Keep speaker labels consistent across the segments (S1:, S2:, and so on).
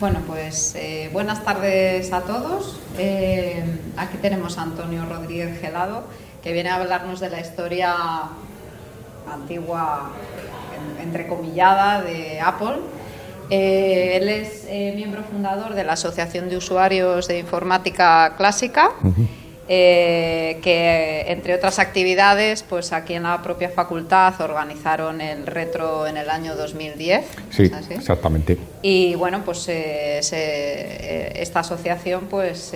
S1: Bueno, pues eh, buenas tardes a todos. Eh, aquí tenemos a Antonio Rodríguez Gelado, que viene a hablarnos de la historia antigua, entrecomillada, de Apple. Eh, él es miembro fundador de la Asociación de Usuarios de Informática Clásica. Eh, que entre otras actividades, pues aquí en la propia facultad organizaron el retro en el año 2010.
S2: Sí, exactamente.
S1: Y bueno, pues eh, eh, esta asociación pues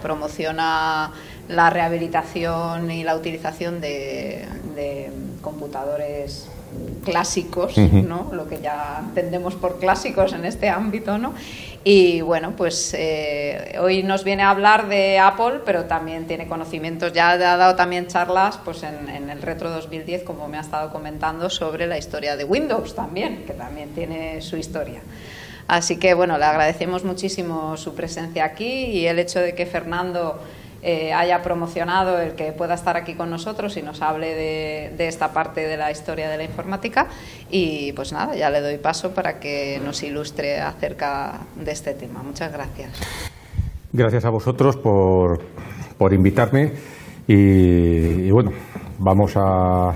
S1: promociona la rehabilitación y la utilización de, de computadores clásicos, ¿no? lo que ya entendemos por clásicos en este ámbito, ¿no? Y bueno, pues eh, hoy nos viene a hablar de Apple, pero también tiene conocimientos, ya ha dado también charlas pues en, en, el Retro 2010, como me ha estado comentando, sobre la historia de Windows también, que también tiene su historia. Así que bueno, le agradecemos muchísimo su presencia aquí y el hecho de que Fernando eh, haya promocionado el que pueda estar aquí con nosotros y nos hable de, esta parte de la historia de la informática. Y pues nada, ya le doy paso para que nos ilustre acerca de este tema. Muchas gracias.
S2: Gracias a vosotros por, por invitarme y, bueno, vamos a,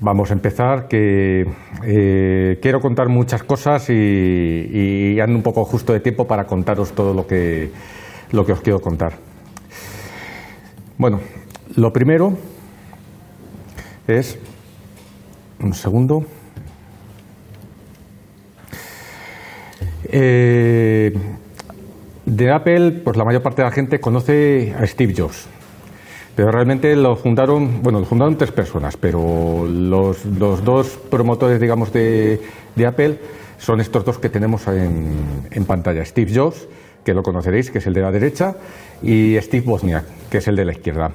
S2: vamos a empezar, que eh, quiero contar muchas cosas y, y, ando un poco justo de tiempo para contaros todo lo que, lo que os quiero contar. Bueno, lo primero es, un segundo, eh, de Apple, pues la mayor parte de la gente conoce a Steve Jobs. Pero realmente lo fundaron, bueno, lo fundaron tres personas, pero los, dos promotores, digamos, de, Apple son estos dos que tenemos en, en pantalla. Steve Jobs, que lo conoceréis, que es el de la derecha, y Steve Wozniak, que es el de la izquierda.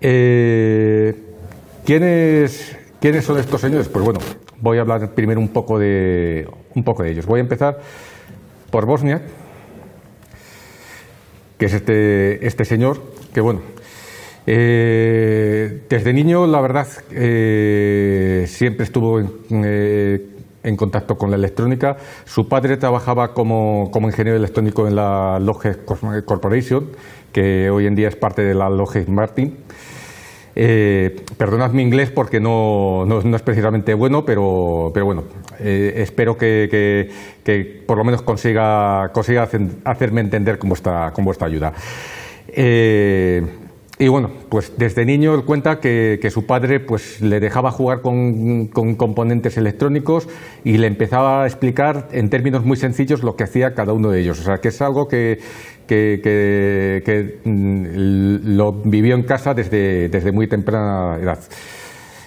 S2: Eh, ¿quiénes, ¿Quiénes son estos señores? Pues bueno, voy a hablar primero un poco de, un poco de ellos. Voy a empezar por Wozniak, que es este, este señor, que bueno, eh, desde niño, la verdad, eh, siempre estuvo en, en contacto con la electrónica. Su padre trabajaba como, ingeniero electrónico en la Lockheed Corporation, que hoy en día es parte de la Lockheed Martin. Eh, perdonad mi inglés porque no, no, es precisamente bueno, pero, pero bueno, eh, espero que, por lo menos consiga, consiga hacerme entender con vuestra, con vuestra ayuda. Eh, y bueno, pues desde niño él cuenta que, su padre pues le dejaba jugar con, componentes electrónicos y le empezaba a explicar en términos muy sencillos lo que hacía cada uno de ellos. O sea, que es algo que, mm, lo vivió en casa desde, desde muy temprana edad.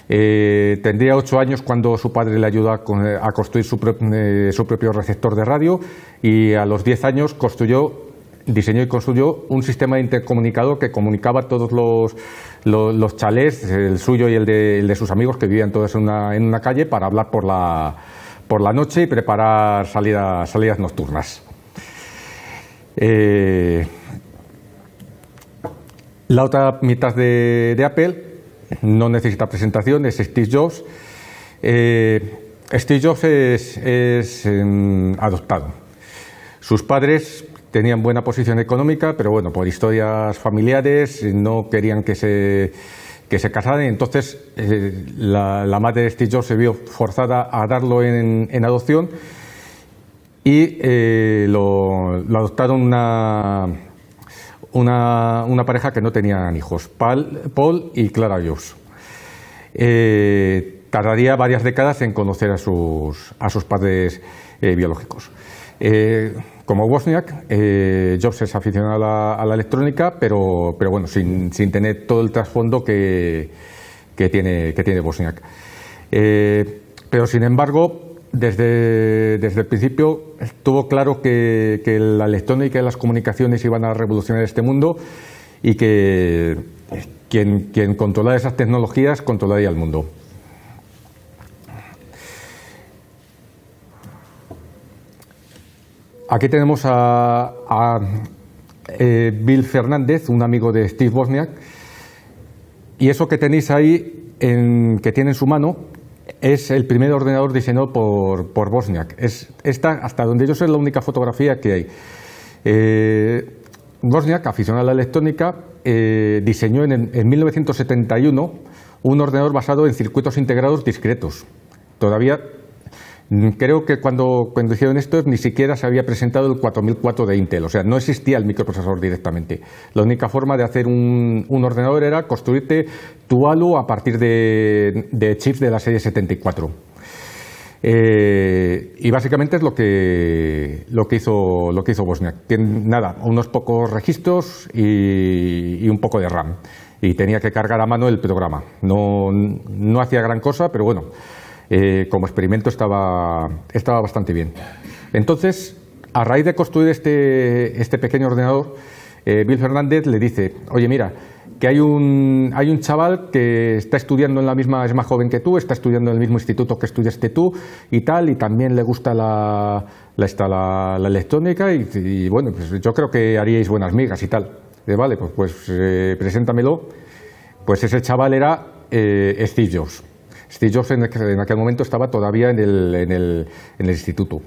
S2: Eh, tendría ocho años cuando su padre le ayudó a, construir su, eh, su propio receptor de radio y a los diez años construyó diseñó y construyó un sistema de intercomunicador que comunicaba todos los, los, chalés, el suyo y el de, sus amigos que vivían todos en una, en una calle para hablar por la, por la noche y preparar salidas, salidas nocturnas. Eh, la otra mitad de, Apple no necesita presentación, es Steve Jobs. Eh, Steve Jobs es, em, adoptado. Sus padres tenían buena posición económica, pero bueno, por historias familiares no querían que se, que se casaran. Entonces, eh, la, madre de Steve Jobs se vio forzada a darlo en, adopción y eh, lo, adoptaron una, una, pareja que no tenían hijos, Paul, y Clara Jobs. Eh, tardaría varias décadas en conocer a sus, a sus padres biológicos. Como Wozniak, eh, Jobs es aficionado a la, electrónica, pero, pero bueno, sin, tener todo el trasfondo que, tiene, que tiene Wozniak. Eh, pero sin embargo, desde, el principio estuvo claro que, la electrónica y las comunicaciones iban a revolucionar este mundo y que quien, quien controlara esas tecnologías controlaría el mundo. Aquí tenemos a, eh, Bill Fernández, un amigo de Steve Wozniak, y eso que tenéis ahí, que tiene en su mano, es el primer ordenador diseñado por, por Bosniak. Es, esta, hasta donde yo sé, es la única fotografía que hay. Eh, Bosniak, aficionado a la electrónica, eh, diseñó en, en 1971 un ordenador basado en circuitos integrados discretos. Todavía creo que cuando, cuando hicieron esto ni siquiera se había presentado el 4004 de Intel, o sea, no existía el microprocesador directamente. La única forma de hacer un, ordenador era construirte tu ALU a partir de, chips de la serie 74. Eh, y básicamente es lo que, lo que hizo, lo que hizo Bosniak. Nada, unos pocos registros y, y, un poco de RAM. Y tenía que cargar a mano el programa. No, no hacía gran cosa, pero bueno, eh, como experimento estaba, estaba bastante bien. Entonces, a raíz de construir este, este pequeño ordenador, eh, Bill Fernández le dice, oye, mira, que hay un, hay un chaval que está estudiando en la misma, es más joven que tú, está estudiando en el mismo instituto que estudiaste tú y tal, y también le gusta la, la, electrónica y, bueno, pues yo creo que haríais buenas migas y tal. vale, pues, pues eh, preséntamelo. Pues ese chaval era Jobs. Steve Jobs en aquel momento estaba todavía en el, en el, en el instituto.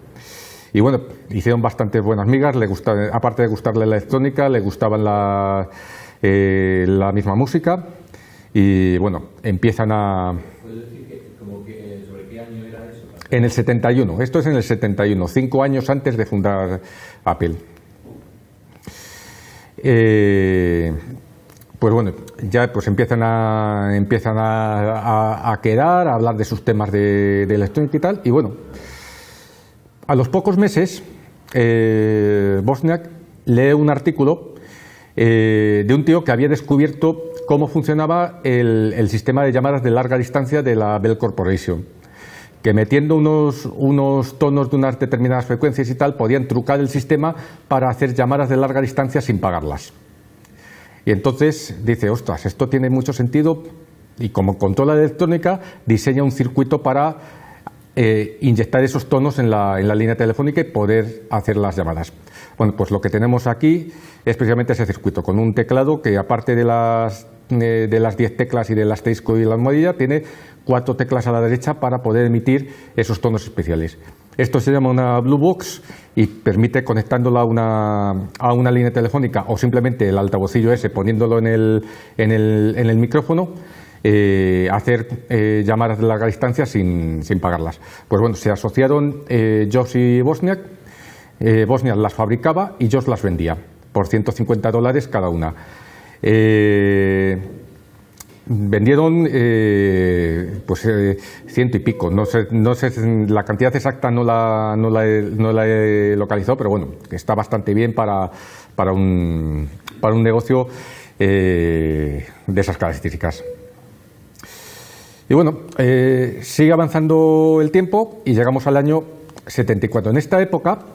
S2: Y bueno, hicieron bastantes buenas migas, le aparte de gustarle la electrónica, le gustaban la, eh, la misma música y bueno, empiezan a... ¿Sobre qué año era eso? En el 71, esto es en el 71, cinco años antes de fundar Apple. Eh, pues bueno, ya pues empiezan a, empiezan a, quedar, a hablar de sus temas de, electrónica y tal, y bueno, a los pocos meses, eh, Bosniak lee un artículo eh, de un tío que había descubierto cómo funcionaba el, sistema de llamadas de larga distancia de la Bell Corporation que metiendo unos, unos, tonos de unas determinadas frecuencias y tal, podían trucar el sistema para hacer llamadas de larga distancia sin pagarlas. Y entonces dice, ostras, esto tiene mucho sentido y como controla la electrónica, diseña un circuito para eh, inyectar esos tonos en la, en la, línea telefónica y poder hacer las llamadas. Bueno, pues lo que tenemos aquí es precisamente ese circuito, con un teclado que aparte de las eh, de las 10 teclas y de las asterisco y la almohadilla, tiene cuatro teclas a la derecha para poder emitir esos tonos especiales. Esto se llama una Blue Box y permite conectándola a una, a una línea telefónica o simplemente el altavocillo ese poniéndolo en el, en el, en el micrófono. Eh, hacer eh, llamadas de larga distancia sin, sin, pagarlas. Pues bueno, se asociaron eh, Josh y Bosniak. Eh, Bosniak las fabricaba y Josh las vendía por 150 dólares cada una. Vendieron eh, pues eh, ciento y pico. No sé, no sé, la cantidad exacta no la, no la, he, no la he localizado, pero bueno, está bastante bien para, para, un, para un negocio eh, de esas características. Y bueno, sigue avanzando el tiempo y llegamos al año 74. En esta época,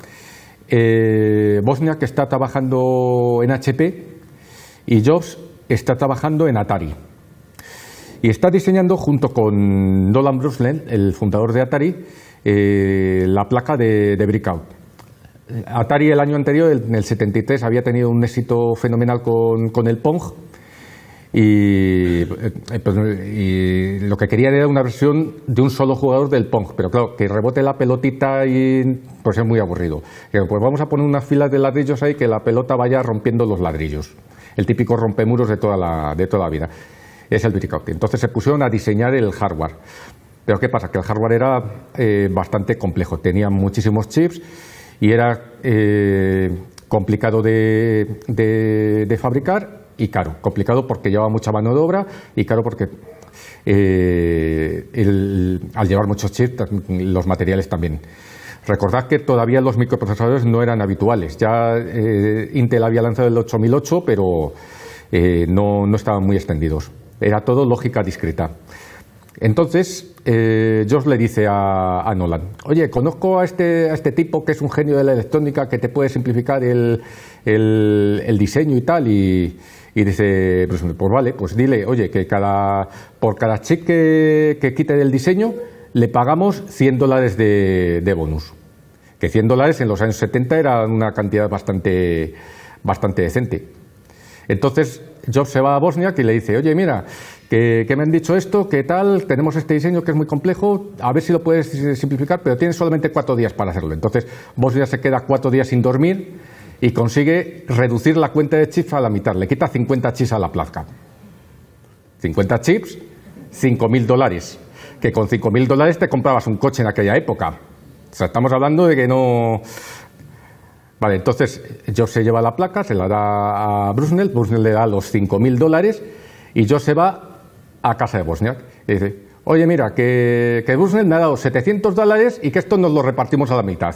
S2: Bosnia, que está trabajando en HP, y Jobs está trabajando en Atari. Y está diseñando junto con Nolan Bruslen, el fundador de Atari, eh, la placa de, de Breakout. Atari el año anterior, en el 73, había tenido un éxito fenomenal con, el Pong y, eh, pues, y, lo que quería era una versión de un solo jugador del Pong, pero claro, que rebote la pelotita y pues es muy aburrido. Pues vamos a poner unas filas de ladrillos ahí que la pelota vaya rompiendo los ladrillos. El típico rompemuros de toda la, de toda la vida es el Bricauti. Entonces se pusieron a diseñar el hardware. Pero ¿qué pasa? Que el hardware era eh, bastante complejo, tenía muchísimos chips y era eh, complicado de, de, fabricar y caro. Complicado porque llevaba mucha mano de obra y caro porque eh, al llevar muchos chips los materiales también. Recordad que todavía los microprocesadores no eran habituales. Ya Intel había lanzado el 8008, pero no, no estaban muy extendidos. Era todo lógica discreta. Entonces, eh, Josh le dice a, Nolan, oye, conozco a este, a este tipo que es un genio de la electrónica que te puede simplificar el, diseño y tal, y, dice, pues, pues, vale, pues dile, oye, que cada, por cada cheque que, que quite del diseño le pagamos 100 dólares de, de, bonus. Que 100 dólares en los años 70 era una cantidad bastante, bastante decente. Entonces, Job se va a Bosnia y le dice, oye, mira, que, me han dicho esto, que tal, tenemos este diseño que es muy complejo, a ver si lo puedes simplificar, pero tienes solamente cuatro días para hacerlo. Entonces, vos ya se queda cuatro días sin dormir y consigue reducir la cuenta de chips a la mitad. Le quita 50 chips a la placa. 50 chips, 5.000 dólares. Que con 5.000 dólares te comprabas un coche en aquella época. O sea, estamos hablando de que no... Vale, entonces se lleva la placa, se la da a Brusnell, Brusnell le da los 5.000 dólares y se va a casa de Bosniak y dice, oye, mira, que, que me ha dado 700 dólares y que esto nos lo repartimos a la mitad.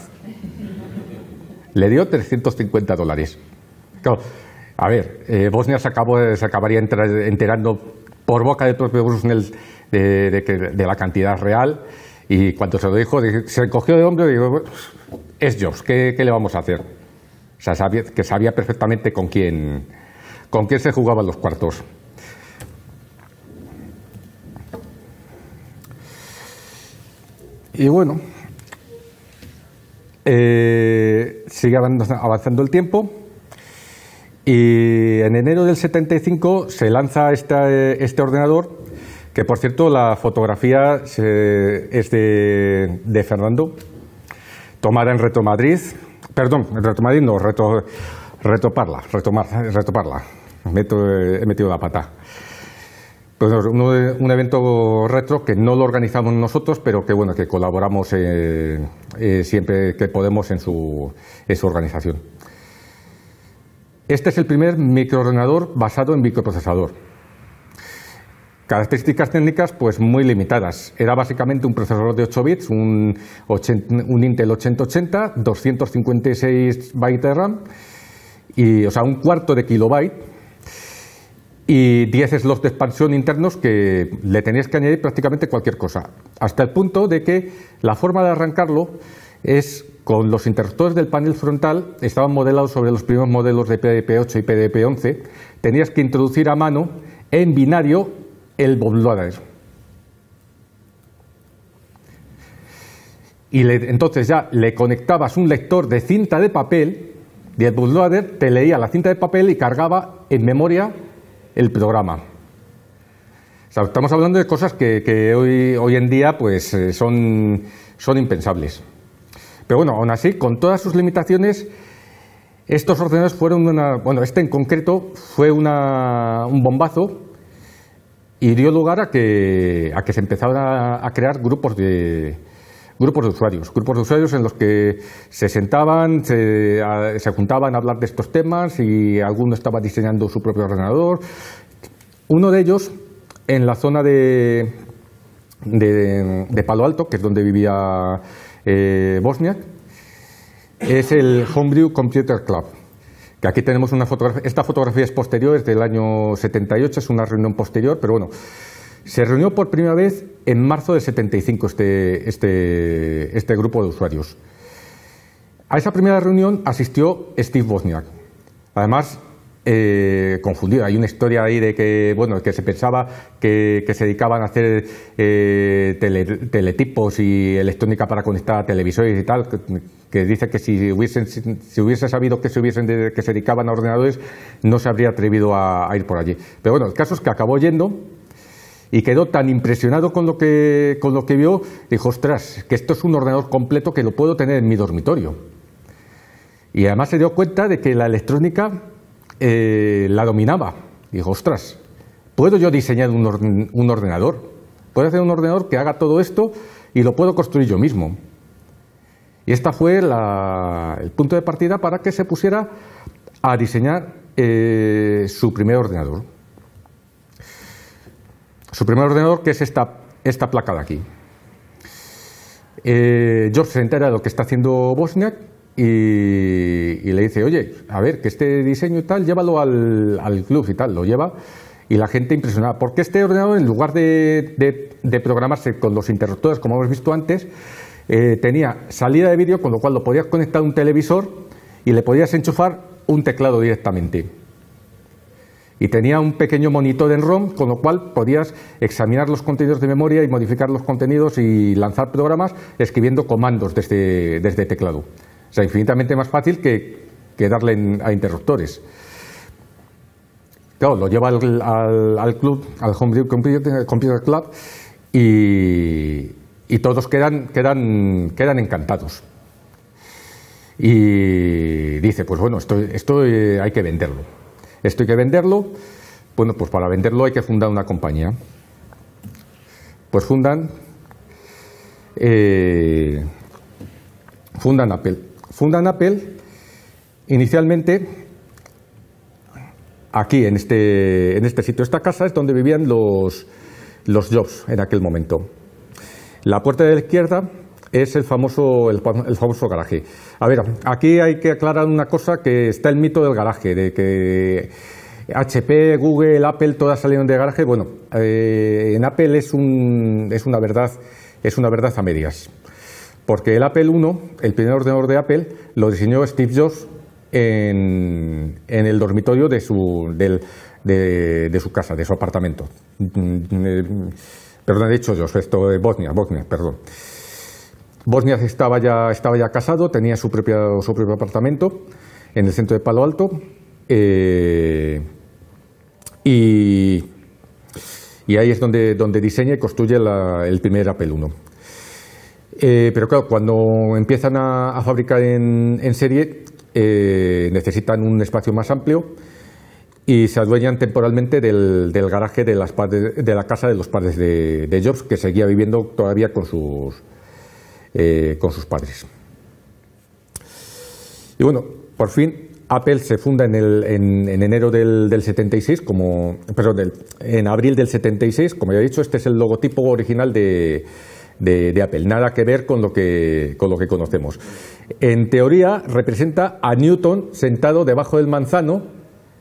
S2: Le dio 350 dólares. a ver, eh, Bosnia se, acabó, se acabaría enterando por boca del propio Brusnell de, la cantidad real y cuando se lo dijo, se cogió de hombro y dijo, es Jobs, ¿qué, le vamos a hacer? O sea, que sabía perfectamente con quién, con quién se jugaban los cuartos. Y bueno, eh, sigue avanzando el tiempo y en enero del 75 se lanza este ordenador, que por cierto la fotografía es de, Fernando, tomada en Reto Madrid, perdón, en Reto Madrid no, Reto, Retoparla, retomar, retoparla, he metido la pata. Pues un, evento retro que no lo organizamos nosotros, pero que bueno que colaboramos eh, eh, siempre que podemos en su, organización. Este es el primer microordenador basado en microprocesador. Características técnicas pues muy limitadas. Era básicamente un procesador de 8 bits, un, un Intel 8080, 256 bytes de RAM, y, o sea, un cuarto de kilobyte y 10 slots de expansión internos que le tenías que añadir prácticamente cualquier cosa. Hasta el punto de que la forma de arrancarlo es con los interruptores del panel frontal, estaban modelados sobre los primeros modelos de PDP-8 y PDP-11, tenías que introducir a mano en binario el bootloader. Y entonces ya le conectabas un lector de cinta de papel y el bootloader te leía la cinta de papel y cargaba en memoria el programa. estamos hablando de cosas que, hoy, hoy, en día pues, eh, son, son impensables. Pero bueno, aún así, con todas sus limitaciones, estos ordenadores fueron una. Bueno, este en concreto fue una, un bombazo y dio lugar a que, a que se empezaron a, crear grupos de, grupos de usuarios, grupos de usuarios en los que se sentaban, se, juntaban a hablar de estos temas y alguno estaba diseñando su propio ordenador. Uno de ellos, en la zona de, de, Palo Alto, que es donde vivía eh, Bosniak, es el Homebrew Computer Club. Que aquí tenemos una fotografía, esta fotografía es posterior, es del año 78, es una reunión posterior, pero bueno, se reunió por primera vez en marzo del 75 este, este, este grupo de usuarios. A esa primera reunión asistió Steve Wozniak. Además, eh, confundido. Hay una historia ahí de que, bueno, que se pensaba que, se dedicaban a hacer eh, teletipos y electrónica para conectar a televisores y tal, que, dice que si hubiesen, si hubiese sabido que se, hubiesen que se dedicaban a ordenadores, no se habría atrevido a, a ir por allí. Pero bueno, el caso es que acabó yendo y quedó tan impresionado con lo que, con lo que vio, dijo, ostras, que esto es un ordenador completo que lo puedo tener en mi dormitorio. Y además se dio cuenta de que la electrónica eh, la dominaba. Dijo, ostras, ¿puedo yo diseñar un, ordenador? ¿Puedo hacer un ordenador que haga todo esto y lo puedo construir yo mismo? Y este fue el punto de partida para que se pusiera a diseñar eh, su primer ordenador. Su primer ordenador, que es esta, esta placa de aquí. Eh, George se entera de lo que está haciendo Bosniak y, le dice, oye, a ver, que este diseño y tal, llévalo al, club y tal, lo lleva y la gente impresionada. Porque este ordenador, en lugar de, programarse con los interruptores, como hemos visto antes, eh, tenía salida de vídeo, con lo cual lo podías conectar a un televisor y le podías enchufar un teclado directamente y tenía un pequeño monitor en ROM, con lo cual podías examinar los contenidos de memoria y modificar los contenidos y lanzar programas escribiendo comandos desde, desde teclado. O sea, infinitamente más fácil que, darle a interruptores. claro, lo lleva al, club, al Homebrew Computer, Computer Club, y, y todos quedan, quedan, quedan encantados. Y dice, pues bueno, esto, esto eh, hay que venderlo. Esto hay que venderlo. Bueno, pues para venderlo hay que fundar una compañía. Pues fundan, eh, fundan Apple. Fundan Apple inicialmente aquí, en este, en este sitio. Esta casa es donde vivían los, los Jobs en aquel momento. La puerta de la izquierda es el famoso, el, famoso garaje. A ver, aquí hay que aclarar una cosa que está el mito del garaje, de que HP, Google, Apple, todas salieron de garaje. Bueno, eh, en Apple es, un, es, una verdad, es una verdad a medias. Porque el Apple I, el primer ordenador de Apple, lo diseñó Steve Jobs en, el dormitorio de su, casa, de su apartamento. Perdón, he dicho Jobs, esto de Bosnia, Bosnia, perdón. Bosnia estaba ya, estaba ya casado, tenía su, propio, apartamento en el centro de Palo Alto. Eh, y, ahí es donde diseña y construye el primer Apple I. Eh, pero claro, cuando empiezan a, fabricar en, serie, eh, necesitan un espacio más amplio y se adueñan temporalmente del, garaje de, las de la casa de los padres de, Jobs, que seguía viviendo todavía con sus, eh, con sus padres. Y bueno, por fin Apple se funda en, el, en, enero del, 76, como, perdón, en abril del 76, como ya he dicho, este es el logotipo original de, Apple, nada que ver con lo que, con lo que conocemos. En teoría representa a Newton sentado debajo del manzano,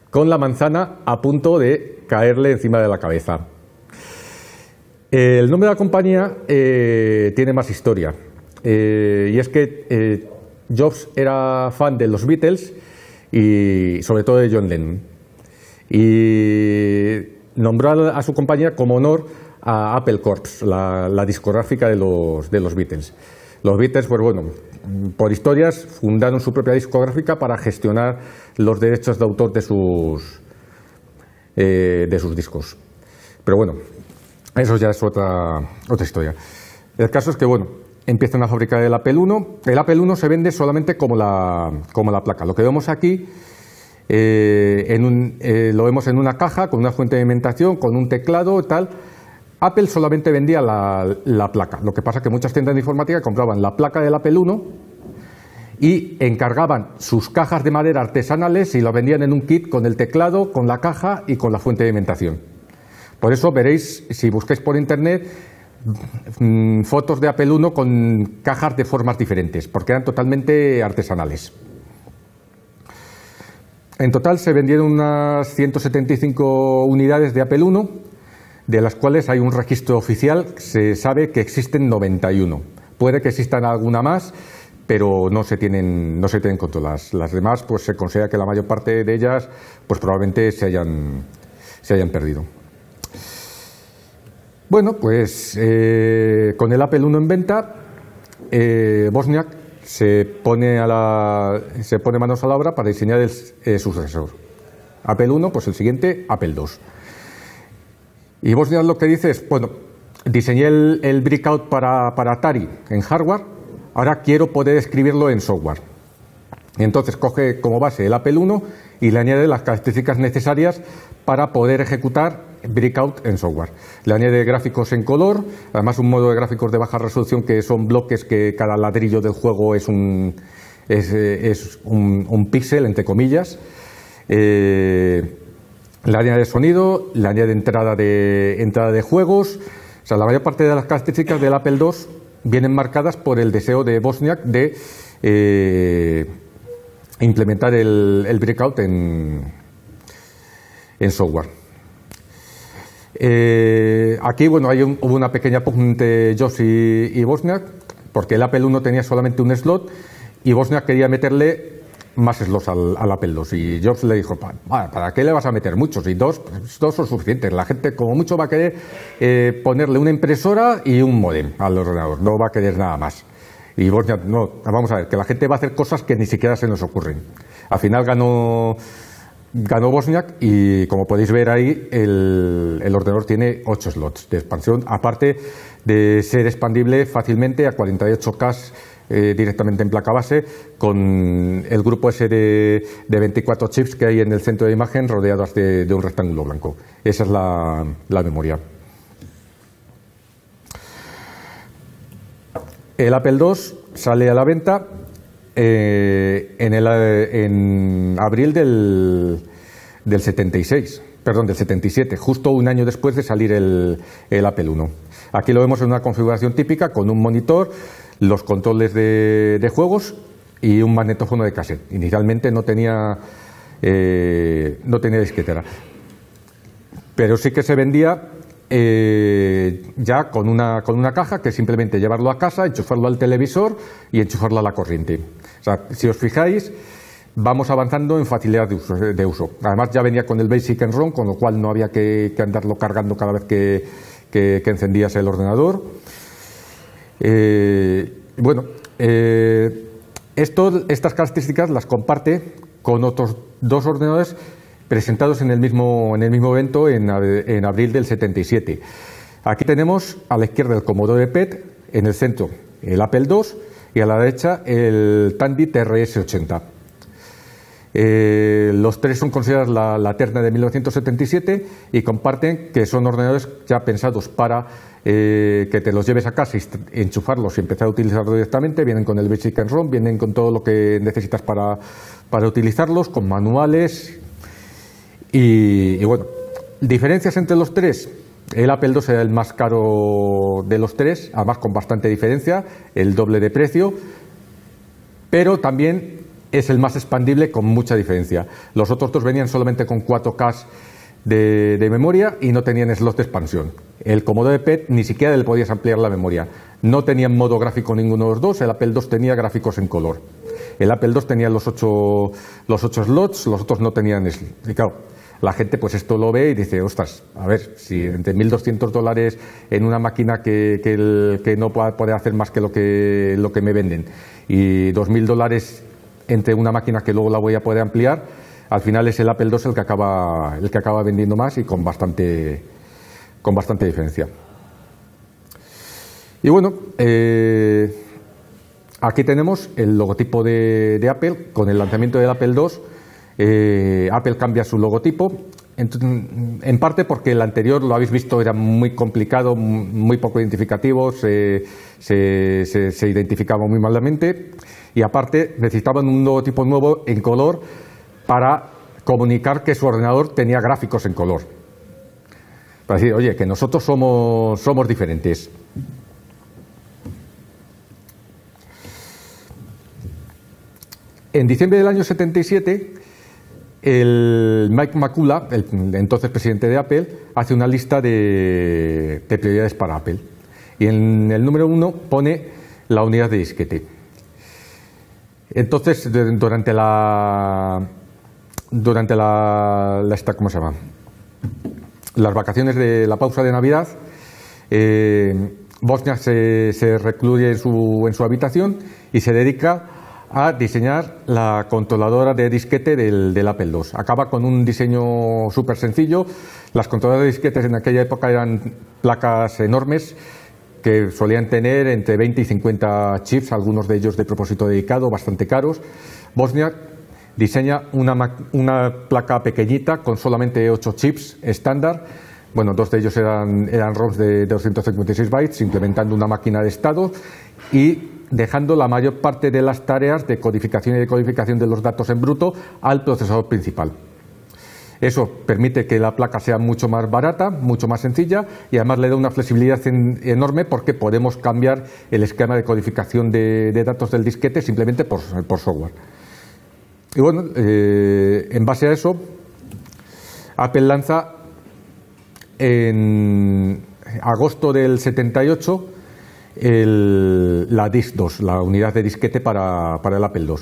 S2: con la manzana a punto de caerle encima de la cabeza. El nombre de la compañía eh, tiene más historia, eh, y es que eh, Jobs era fan de los Beatles, y sobre todo de John Lennon. Y nombró a su compañía como honor a Apple Corps, la, discográfica de los, de los Beatles. Los Beatles, pues bueno, por historias, fundaron su propia discográfica para gestionar los derechos de autor de sus, eh, de sus discos. Pero bueno, eso ya es otra, otra historia. El caso es que, bueno, empiezan a fabricar el Apple I. El Apple I se vende solamente como la, como la placa. Lo que vemos aquí eh, eh, lo vemos en una caja con una fuente de alimentación, con un teclado y tal. Apple solamente vendía la, placa. Lo que pasa es que muchas tiendas de informática compraban la placa del Apple I y encargaban sus cajas de madera artesanales y lo vendían en un kit con el teclado, con la caja y con la fuente de alimentación. Por eso veréis, si busquáis por internet, Mm, fotos de Apple I con cajas de formas diferentes, porque eran totalmente artesanales. En total se vendieron unas 175 unidades de Apple I, de las cuales hay un registro oficial, se sabe que existen 91. Puede que existan alguna más, pero no se tienen, no se tienen controladas. Las demás, pues se considera que la mayor parte de ellas, pues probablemente se hayan, se hayan perdido. Bueno, pues eh, con el Apple I en venta, eh, Bosniak se pone, a la, se pone manos a la obra para diseñar el eh, sucesor. Apple I, pues el siguiente, Apple II. Y Bosniak lo que dice es, bueno, diseñé el, breakout para, para Atari en hardware, ahora quiero poder escribirlo en software. Y entonces coge como base el Apple I y le añade las características necesarias para poder ejecutar Breakout en software. Le añade gráficos en color, además un modo de gráficos de baja resolución que son bloques que cada ladrillo del juego es un, es, eh, un, píxel, entre comillas. Eh, le añade sonido, le añade entrada de, entrada de juegos. O sea, la mayor parte de las características del Apple II vienen marcadas por el deseo de Bosniak de eh, implementar el, breakout en, en software. Eh, aquí, bueno, hay hubo una pequeña pugna entre Josh y, Bosniak, porque el Apple I tenía solamente un slot y Bosniak quería meterle más slots al, Apple II. Y Josh le dijo, ¿para qué le vas a meter muchos? Y dos, pues, dos son suficientes. La gente, como mucho, va a querer eh, ponerle una impresora y un modem al ordenador. No va a querer nada más. Y Bosniak, no, vamos a ver, que la gente va a hacer cosas que ni siquiera se nos ocurren. Al final ganó ganó Bosniak y como podéis ver ahí el, ordenador tiene 8 slots de expansión, aparte de ser expandible fácilmente a 48K eh, directamente en placa base con el grupo ese de, 24 chips que hay en el centro de imagen rodeados de, un rectángulo blanco. Esa es la, memoria. El Apple II sale a la venta eh, en, el, en, abril del, del, 76, perdón, del 77, justo un año después de salir el, el Apple I. Aquí lo vemos en una configuración típica con un monitor, los controles de, juegos y un magnetófono de cassette. Inicialmente no tenía, eh, no tenía disquetera, pero sí que se vendía eh, ya con una, con una caja que simplemente llevarlo a casa, enchufarlo al televisor y enchufarlo a la corriente. O sea, si os fijáis, vamos avanzando en facilidad de uso. Además ya venía con el Basic en ROM, con lo cual no había que, andarlo cargando cada vez que, que encendías el ordenador. Eh, bueno, eh, estas características las comparte con otros dos ordenadores presentados en el mismo, en el mismo evento en, abril del 77. Aquí tenemos a la izquierda el Commodore PET, en el centro el Apple II y a la derecha el Tandy TRS-80. Eh, los tres son considerados la, terna de 1977 y comparten que son ordenadores ya pensados para eh, que te los lleves a casa y enchufarlos y empezar a utilizarlos directamente. Vienen con el Basic and ROM, vienen con todo lo que necesitas para, utilizarlos, con manuales. Y, bueno, diferencias entre los tres. El Apple II era el más caro de los tres, además con bastante diferencia, el doble de precio, pero también es el más expandible con mucha diferencia. Los otros dos venían solamente con 4K de, memoria y no tenían slots de expansión. El Commodore PET ni siquiera le podías ampliar la memoria. No tenían modo gráfico ninguno de los dos, el Apple II tenía gráficos en color. El Apple II tenía los ocho, los ocho slots, los otros no tenían. Y claro, la gente pues esto lo ve y dice, ostras, a ver, si entre 1.200 dólares en una máquina que, que, no puede hacer más que lo que, lo que me venden y 2.000 dólares entre una máquina que luego la voy a poder ampliar, al final es el Apple II el que acaba, el que acaba vendiendo más y con bastante, con bastante diferencia. Y bueno, eh, aquí tenemos el logotipo de, Apple con el lanzamiento del Apple II. Eh, Apple cambia su logotipo, en, parte porque el anterior, lo habéis visto, era muy complicado, muy poco identificativo, se, se, se identificaba muy malamente y aparte necesitaban un logotipo nuevo en color para comunicar que su ordenador tenía gráficos en color. Para decir, oye, que nosotros somos, somos diferentes. En diciembre del año 77, el Mike Macula, el entonces presidente de Apple, hace una lista de, de prioridades para Apple. Y en el número uno pone la unidad de disquete. Entonces, durante la, durante la, ¿cómo se llama? Las vacaciones de la pausa de Navidad, eh, Bosnia se, se recluye en su, en su habitación y se dedica a diseñar la controladora de disquete del, del Apple II. Acaba con un diseño súper sencillo. Las controladoras de disquetes en aquella época eran placas enormes que solían tener entre 20 y 50 chips, algunos de ellos de propósito dedicado, bastante caros. Bosnia diseña una, una placa pequeñita con solamente 8 chips estándar. Bueno, dos de ellos eran, eran ROMs de 256 bytes, implementando una máquina de estado y dejando la mayor parte de las tareas de codificación y decodificación de los datos en bruto al procesador principal. Eso permite que la placa sea mucho más barata, mucho más sencilla y además le da una flexibilidad enorme porque podemos cambiar el esquema de codificación de, datos del disquete simplemente por software. Y bueno, eh, en base a eso, Apple lanza en agosto del 78 la DIS 2, la unidad de disquete para, el Apple II.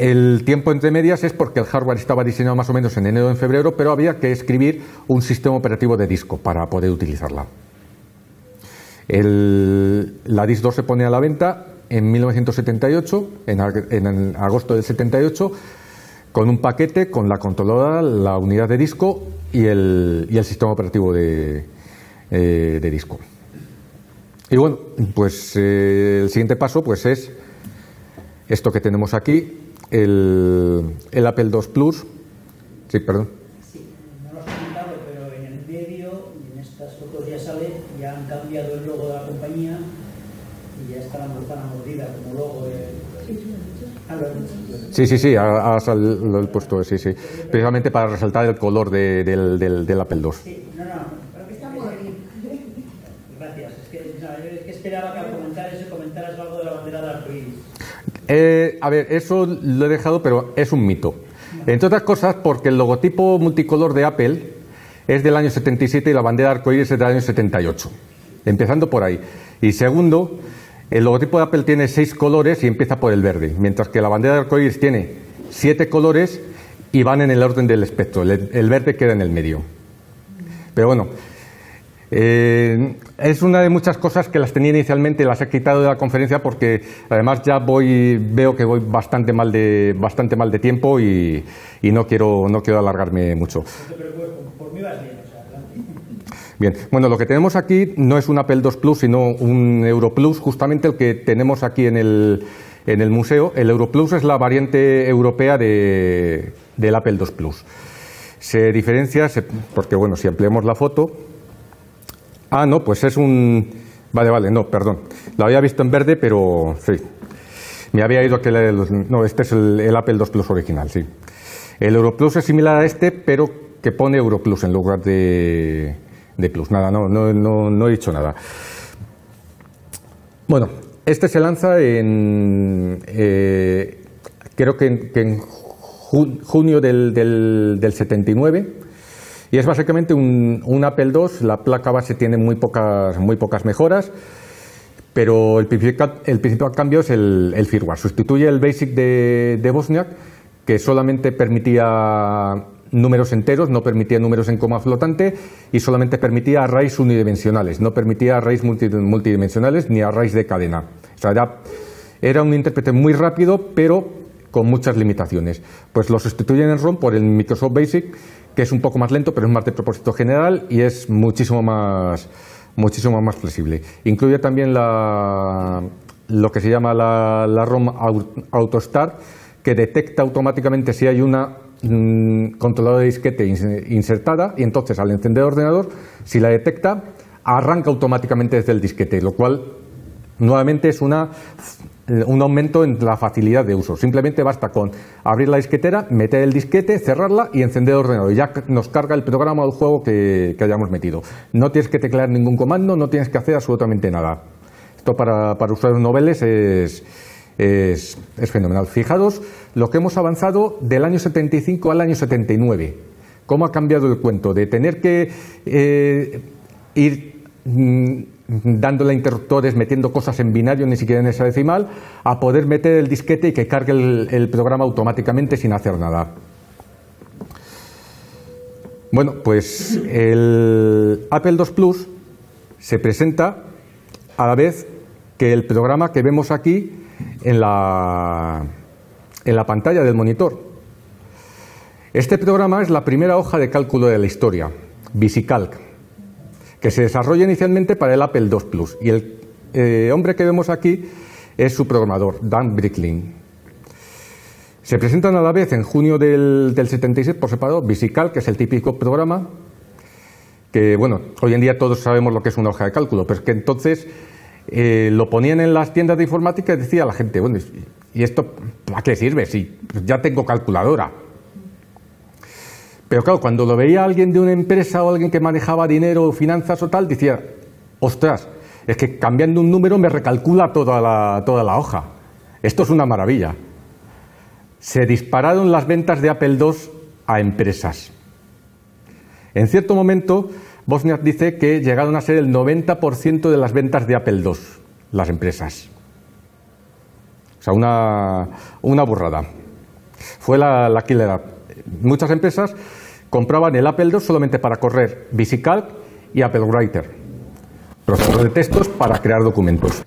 S2: El tiempo entre medias es porque el hardware estaba diseñado más o menos en enero o en febrero, pero había que escribir un sistema operativo de disco para poder utilizarla. la DIS 2 se pone a la venta en 1978, en, agosto del 78, con un paquete, con la controladora, la unidad de disco y el, y el sistema operativo de, eh, de disco. Y bueno, pues eh, el siguiente paso pues es esto que tenemos aquí, el, el Apple II Plus. Sí, perdón.
S3: Sí, no lo has comentado, pero en el medio, en estas fotos ya sale, ya han cambiado el logo de la compañía y ya está la manzana mordida como logo de... Ah, has dicho.
S2: Sí, sí, sí, sal- lo he puesto, sí, sí. Precisamente para resaltar el color de- del, del- del Apple II.
S3: Sí, no, no, creo que está muy bien. Gracias, es que, no, yo es que esperaba que al comentar eso comentaras algo de la bandera de arcoíris.
S2: Eh, a ver, eso lo he dejado, pero es un mito. Entre otras cosas, porque el logotipo multicolor de Apple es del año 77 y la bandera arcoíris es del año 78. Empezando por ahí. Y segundo, el logotipo de Apple tiene seis colores y empieza por el verde, mientras que la bandera de arcoíris tiene siete colores y van en el orden del espectro. El, el verde queda en el medio. Pero bueno, eh, es una de muchas cosas que las tenía inicialmente, las he quitado de la conferencia porque además ya voy, veo que voy bastante mal de, bastante mal de tiempo y, y no, quiero, no quiero alargarme mucho.
S3: Bien,
S2: bueno, lo que tenemos aquí no es un Apple II Plus, sino un Euro Plus, justamente el que tenemos aquí en el, en el museo. El Euro Plus es la variante europea de, del Apple II Plus. Se diferencia, se- porque bueno, si ampliamos la foto. Ah, no, pues es un. Vale, vale, no, perdón. Lo había visto en verde, pero sí. Me había ido aquel. el- No, este es el, Apple II Plus original, sí. El Euro Plus es similar a este, pero que pone Euro Plus en lugar de, de Plus. Nada, no, no, no, no he dicho nada. Bueno, este se lanza en. eh, creo que en, que en ju- junio del, del, del 79. Y es básicamente un, Apple II. La placa base tiene muy pocas, muy pocas mejoras. Pero el principal, cambio es el, el firmware. Sustituye el BASIC de, Bosniak, que solamente permitía números enteros, no permitía números en coma flotante y solamente permitía arrays unidimensionales, no permitía arrays multi- multidimensionales ni arrays de cadena. Era un intérprete muy rápido, pero con muchas limitaciones. Pues lo sustituyen en ROM por el Microsoft Basic, que es un poco más lento, pero es más de propósito general y es muchísimo más, muchísimo más flexible. Incluye también la, lo que se llama la, la ROM Au- AutoStart, que detecta automáticamente si hay una mm, controladora de disquete ins- insertada y entonces al encender el ordenador, si la detecta, arranca automáticamente desde el disquete, lo cual nuevamente es una, un aumento en la facilidad de uso. Simplemente basta con abrir la disquetera, meter el disquete, cerrarla y encender el ordenador. Ya nos carga el programa o el juego que, que hayamos metido. No tienes que teclear ningún comando, no tienes que hacer absolutamente nada. Esto para, para usuarios noveles es, es, es fenomenal. Fijaros lo que hemos avanzado del año 75 al año 79. ¿Cómo ha cambiado el cuento? De tener que eh, ir mm, dándole interruptores, metiendo cosas en binario, ni siquiera en esa decimal, a poder meter el disquete y que cargue el, el programa automáticamente sin hacer nada. Bueno, pues el Apple II Plus se presenta a la vez que el programa que vemos aquí en la, en la pantalla del monitor. Este programa es la primera hoja de cálculo de la historia, VisiCalc, que se desarrolla inicialmente para el Apple II Plus. Y el eh, hombre que vemos aquí es su programador, Dan Bricklin. Se presentan a la vez en junio del, del 76 por separado VisiCalc, que es el típico programa que, bueno, hoy en día todos sabemos lo que es una hoja de cálculo, pero es que entonces eh, lo ponían en las tiendas de informática y decía la gente, bueno, ¿y esto para qué sirve? Si ya tengo calculadora. Pero claro, cuando lo veía alguien de una empresa o alguien que manejaba dinero o finanzas o tal, decía, ostras, es que cambiando un número me recalcula toda la, toda la hoja. Esto es una maravilla. Se dispararon las ventas de Apple II a empresas. En cierto momento, Bosniak dice que llegaron a ser el 90% de las ventas de Apple II, las empresas. O sea, una, una burrada. Fue la, la. Muchas empresas compraban el Apple II solamente para correr VisiCalc y Apple Writer, procesador de textos para crear documentos.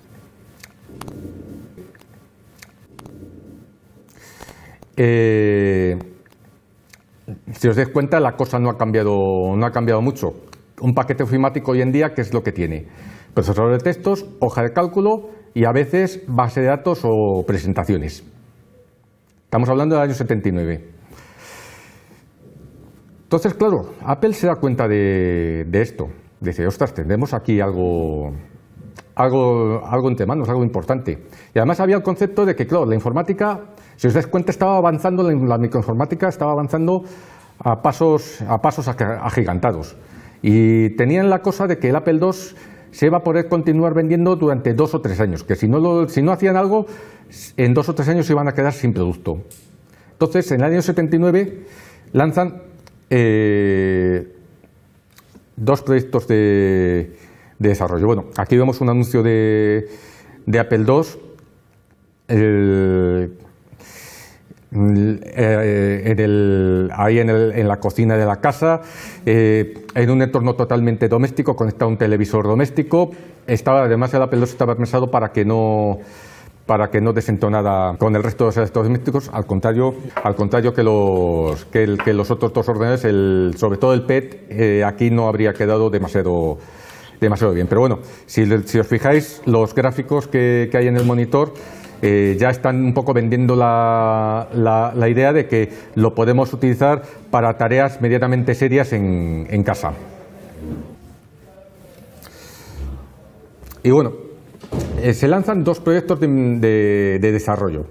S2: Eh, si os dais cuenta, la cosa no ha cambiado, no ha cambiado mucho. Un paquete ofimático hoy en día, ¿qué es lo que tiene? Procesador de textos, hoja de cálculo y a veces base de datos o presentaciones. Estamos hablando del año 79. Entonces, claro, Apple se da cuenta de, esto. Dice, ostras, tendremos aquí algo, algo, algo entre manos, algo importante. Y además había el concepto de que, claro, la informática, si os dais cuenta, estaba avanzando, la microinformática estaba avanzando a pasos, a pasos agigantados. Y tenían la cosa de que el Apple II se iba a poder continuar vendiendo durante dos o tres años, que si no, si no hacían algo, en dos o tres años se iban a quedar sin producto. Entonces, en el año 79 lanzan eh, dos proyectos de, desarrollo. Bueno, aquí vemos un anuncio de, Apple II. Eh, ahí en, la cocina de la casa, eh, en un entorno totalmente doméstico, conectado a un televisor doméstico. Estaba, además, el Apple II estaba pensado para que no para que no desentonara con el resto de los electrodomésticos, al contrario, al contrario que los, que, los otros dos ordenadores, el, sobre todo el PET, eh, aquí no habría quedado demasiado, demasiado bien. Pero bueno, si, os fijáis, los gráficos que, hay en el monitor eh, ya están un poco vendiendo la, la, idea de que lo podemos utilizar para tareas medianamente serias en, en casa. Y bueno, eh, se lanzan dos proyectos de, desarrollo,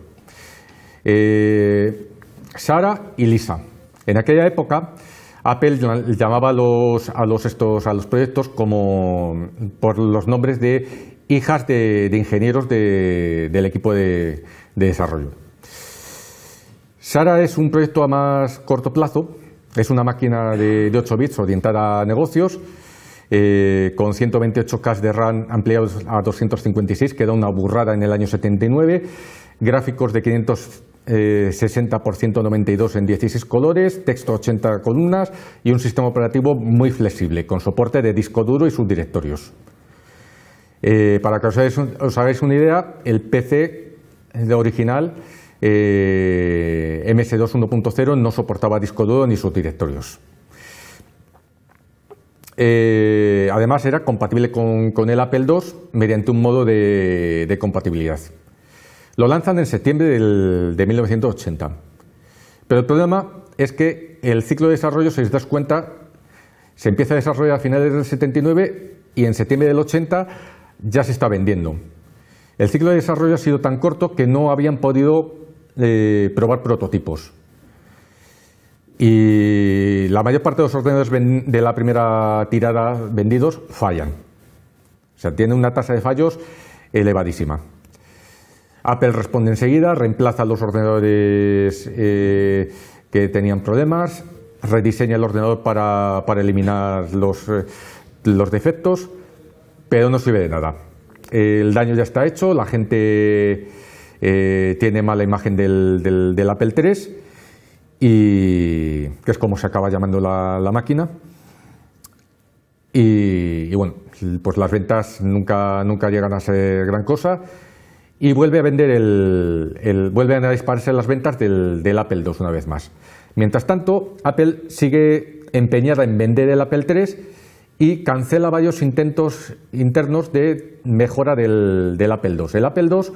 S2: eh, Sara y Lisa. En aquella época, Apple llamaba a los, a los, estos, a los proyectos como por los nombres de hijas de, ingenieros del equipo de, desarrollo. Sara es un proyecto a más corto plazo, es una máquina de, de 8 bits orientada a negocios eh, con 128K de RAM ampliados a 256, que da una burrada en el año 79, gráficos de 560 por 192 en 16 colores, texto 80 columnas y un sistema operativo muy flexible, con soporte de disco duro y subdirectorios. Eh, para que os hagáis, una idea, el PC de original eh, MS2 1.0 no soportaba disco duro ni subdirectorios. Eh, además era compatible con, el Apple II mediante un modo de, compatibilidad. Lo lanzan en septiembre de 1980. Pero el problema es que el ciclo de desarrollo, si os das cuenta, se empieza a desarrollar a finales del 79 y en septiembre del 80 ya se está vendiendo. El ciclo de desarrollo ha sido tan corto que no habían podido eh, probar prototipos. Y la mayor parte de los ordenadores de la primera tirada vendidos fallan. O sea, tiene una tasa de fallos elevadísima. Apple responde enseguida, reemplaza los ordenadores eh, que tenían problemas, rediseña el ordenador para, eliminar los, eh, los, defectos, pero no sirve de nada. El daño ya está hecho, la gente eh, tiene mala imagen del, del Apple III y que es como se acaba llamando la, máquina. Y, bueno, pues las ventas nunca, nunca llegan a ser gran cosa y vuelve a vender el, vuelven a dispararse las ventas del, del, Apple II una vez más. Mientras tanto, Apple sigue empeñada en vender el Apple III y cancela varios intentos internos de mejora del, del Apple II. El Apple II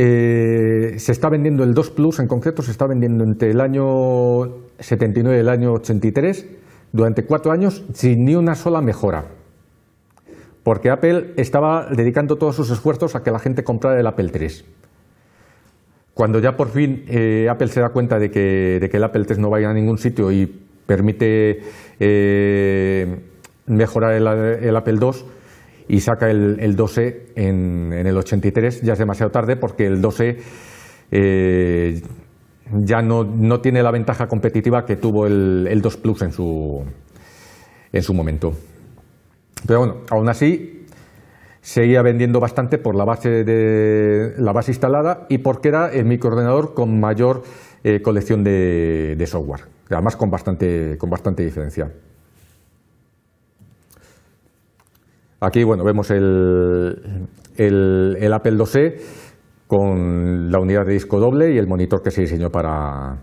S2: eh, se está vendiendo el 2 Plus, en concreto, se está vendiendo entre el año 79 y el año 83, durante cuatro años, sin ni una sola mejora. Porque Apple estaba dedicando todos sus esfuerzos a que la gente comprara el Apple 3. Cuando ya por fin eh, Apple se da cuenta de que, el Apple 3 no vaya a ningún sitio y permite eh, mejorar el, el Apple 2, y saca el, el 2E en, el 83, ya es demasiado tarde porque el 2E eh, ya no, no, tiene la ventaja competitiva que tuvo el, el 2 Plus en su, en su momento. Pero bueno, aún así seguía vendiendo bastante por la base, de, la base instalada y porque era el microordenador con mayor eh, colección de, de software, además con bastante, con bastante diferencia. Aquí bueno, vemos el, Apple IIe con la unidad de disco doble y el monitor que se diseñó para,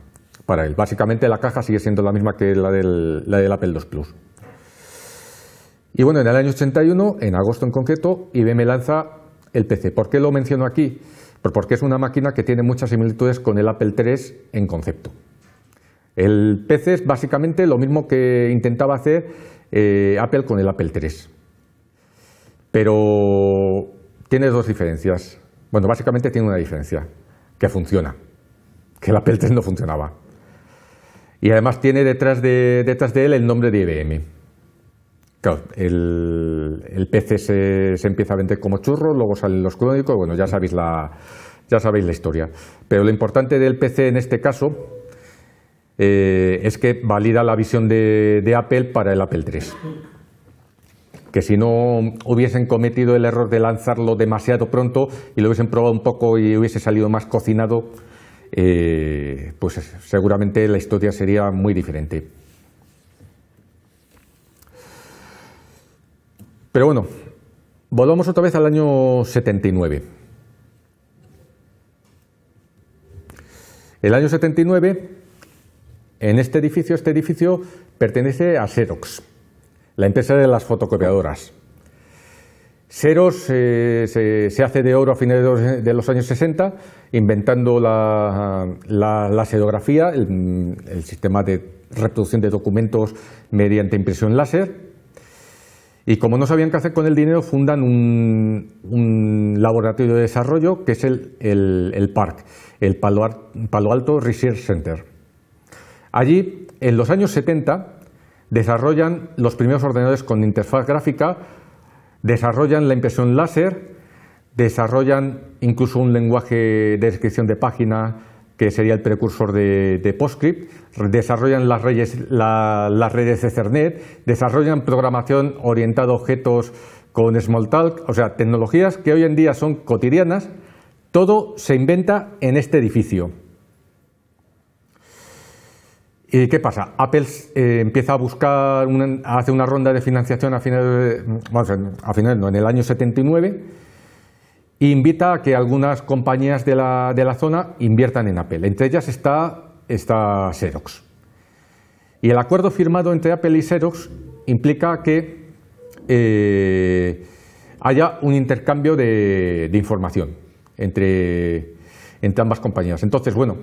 S2: para él. Básicamente la caja sigue siendo la misma que la del, la del Apple II Plus. Y bueno, en el año 81, en agosto en concreto, IBM lanza el PC. ¿Por qué lo menciono aquí? Pues porque es una máquina que tiene muchas similitudes con el Apple III en concepto. El PC es básicamente lo mismo que intentaba hacer eh, Apple con el Apple III. Pero tiene dos diferencias. Bueno, básicamente tiene una diferencia, que funciona, que el Apple III no funcionaba. Y además tiene detrás de, detrás de él el nombre de IBM. Claro, el, PC se, empieza a vender como churro, luego salen los crónicos, bueno, ya sabéis la, ya sabéis la historia. Pero lo importante del PC en este caso eh, es que valida la visión de, de Apple para el Apple III que si no hubiesen cometido el error de lanzarlo demasiado pronto y lo hubiesen probado un poco y hubiese salido más cocinado, eh, pues seguramente la historia sería muy diferente. Pero bueno, volvamos otra vez al año 79. El año 79, en este edificio, este edificio pertenece a Xerox la empresa de las fotocopiadoras. Xerox eh, se, hace de oro a finales de los años 60, inventando la, la, el, sistema de reproducción de documentos mediante impresión láser. Y como no sabían qué hacer con el dinero, fundan un, laboratorio de desarrollo que es el, el PARC, el Palo Alto Research Center. Allí, en los años 70, desarrollan los primeros ordenadores con interfaz gráfica, desarrollan la impresión láser, desarrollan incluso un lenguaje de descripción de página que sería el precursor de, PostScript, desarrollan las redes, las redes Ethernet, desarrollan programación orientada a objetos con Smalltalk, o sea, tecnologías que hoy en día son cotidianas, todo se inventa en este edificio. ¿Y qué pasa? Apple eh, empieza a buscar, hace una ronda de financiación a finales, a finales no, en el año 79 e invita a que algunas compañías de la, de la zona inviertan en Apple. Entre ellas está, está, Xerox. Y el acuerdo firmado entre Apple y Xerox implica que eh, haya un intercambio de, de información entre, entre ambas compañías. Entonces, bueno,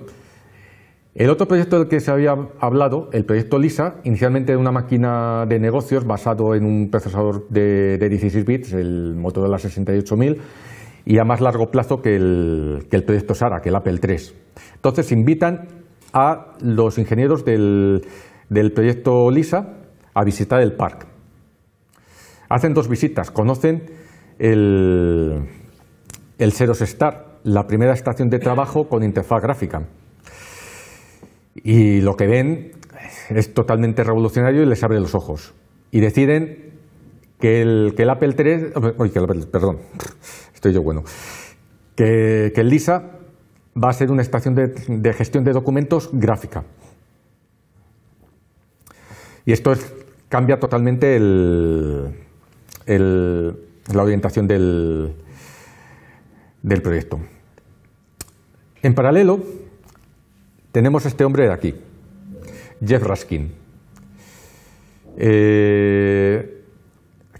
S2: el otro proyecto del que se había hablado, el proyecto LISA, inicialmente era una máquina de negocios basado en un procesador de, 16 bits, el Motorola 68000, y a más largo plazo que el, proyecto SARA, que el Apple III. Entonces invitan a los ingenieros del, proyecto LISA a visitar el parque. Hacen dos visitas, conocen el, el Star, la primera estación de trabajo con interfaz gráfica y lo que ven es totalmente revolucionario y les abre los ojos. Y deciden que el, que el Apple III, perdón, estoy yo bueno, que, el LISA va a ser una estación de, gestión de documentos gráfica. Y esto cambia totalmente el, la orientación del, del proyecto. En paralelo, tenemos este hombre de aquí, Jeff Raskin. Eh,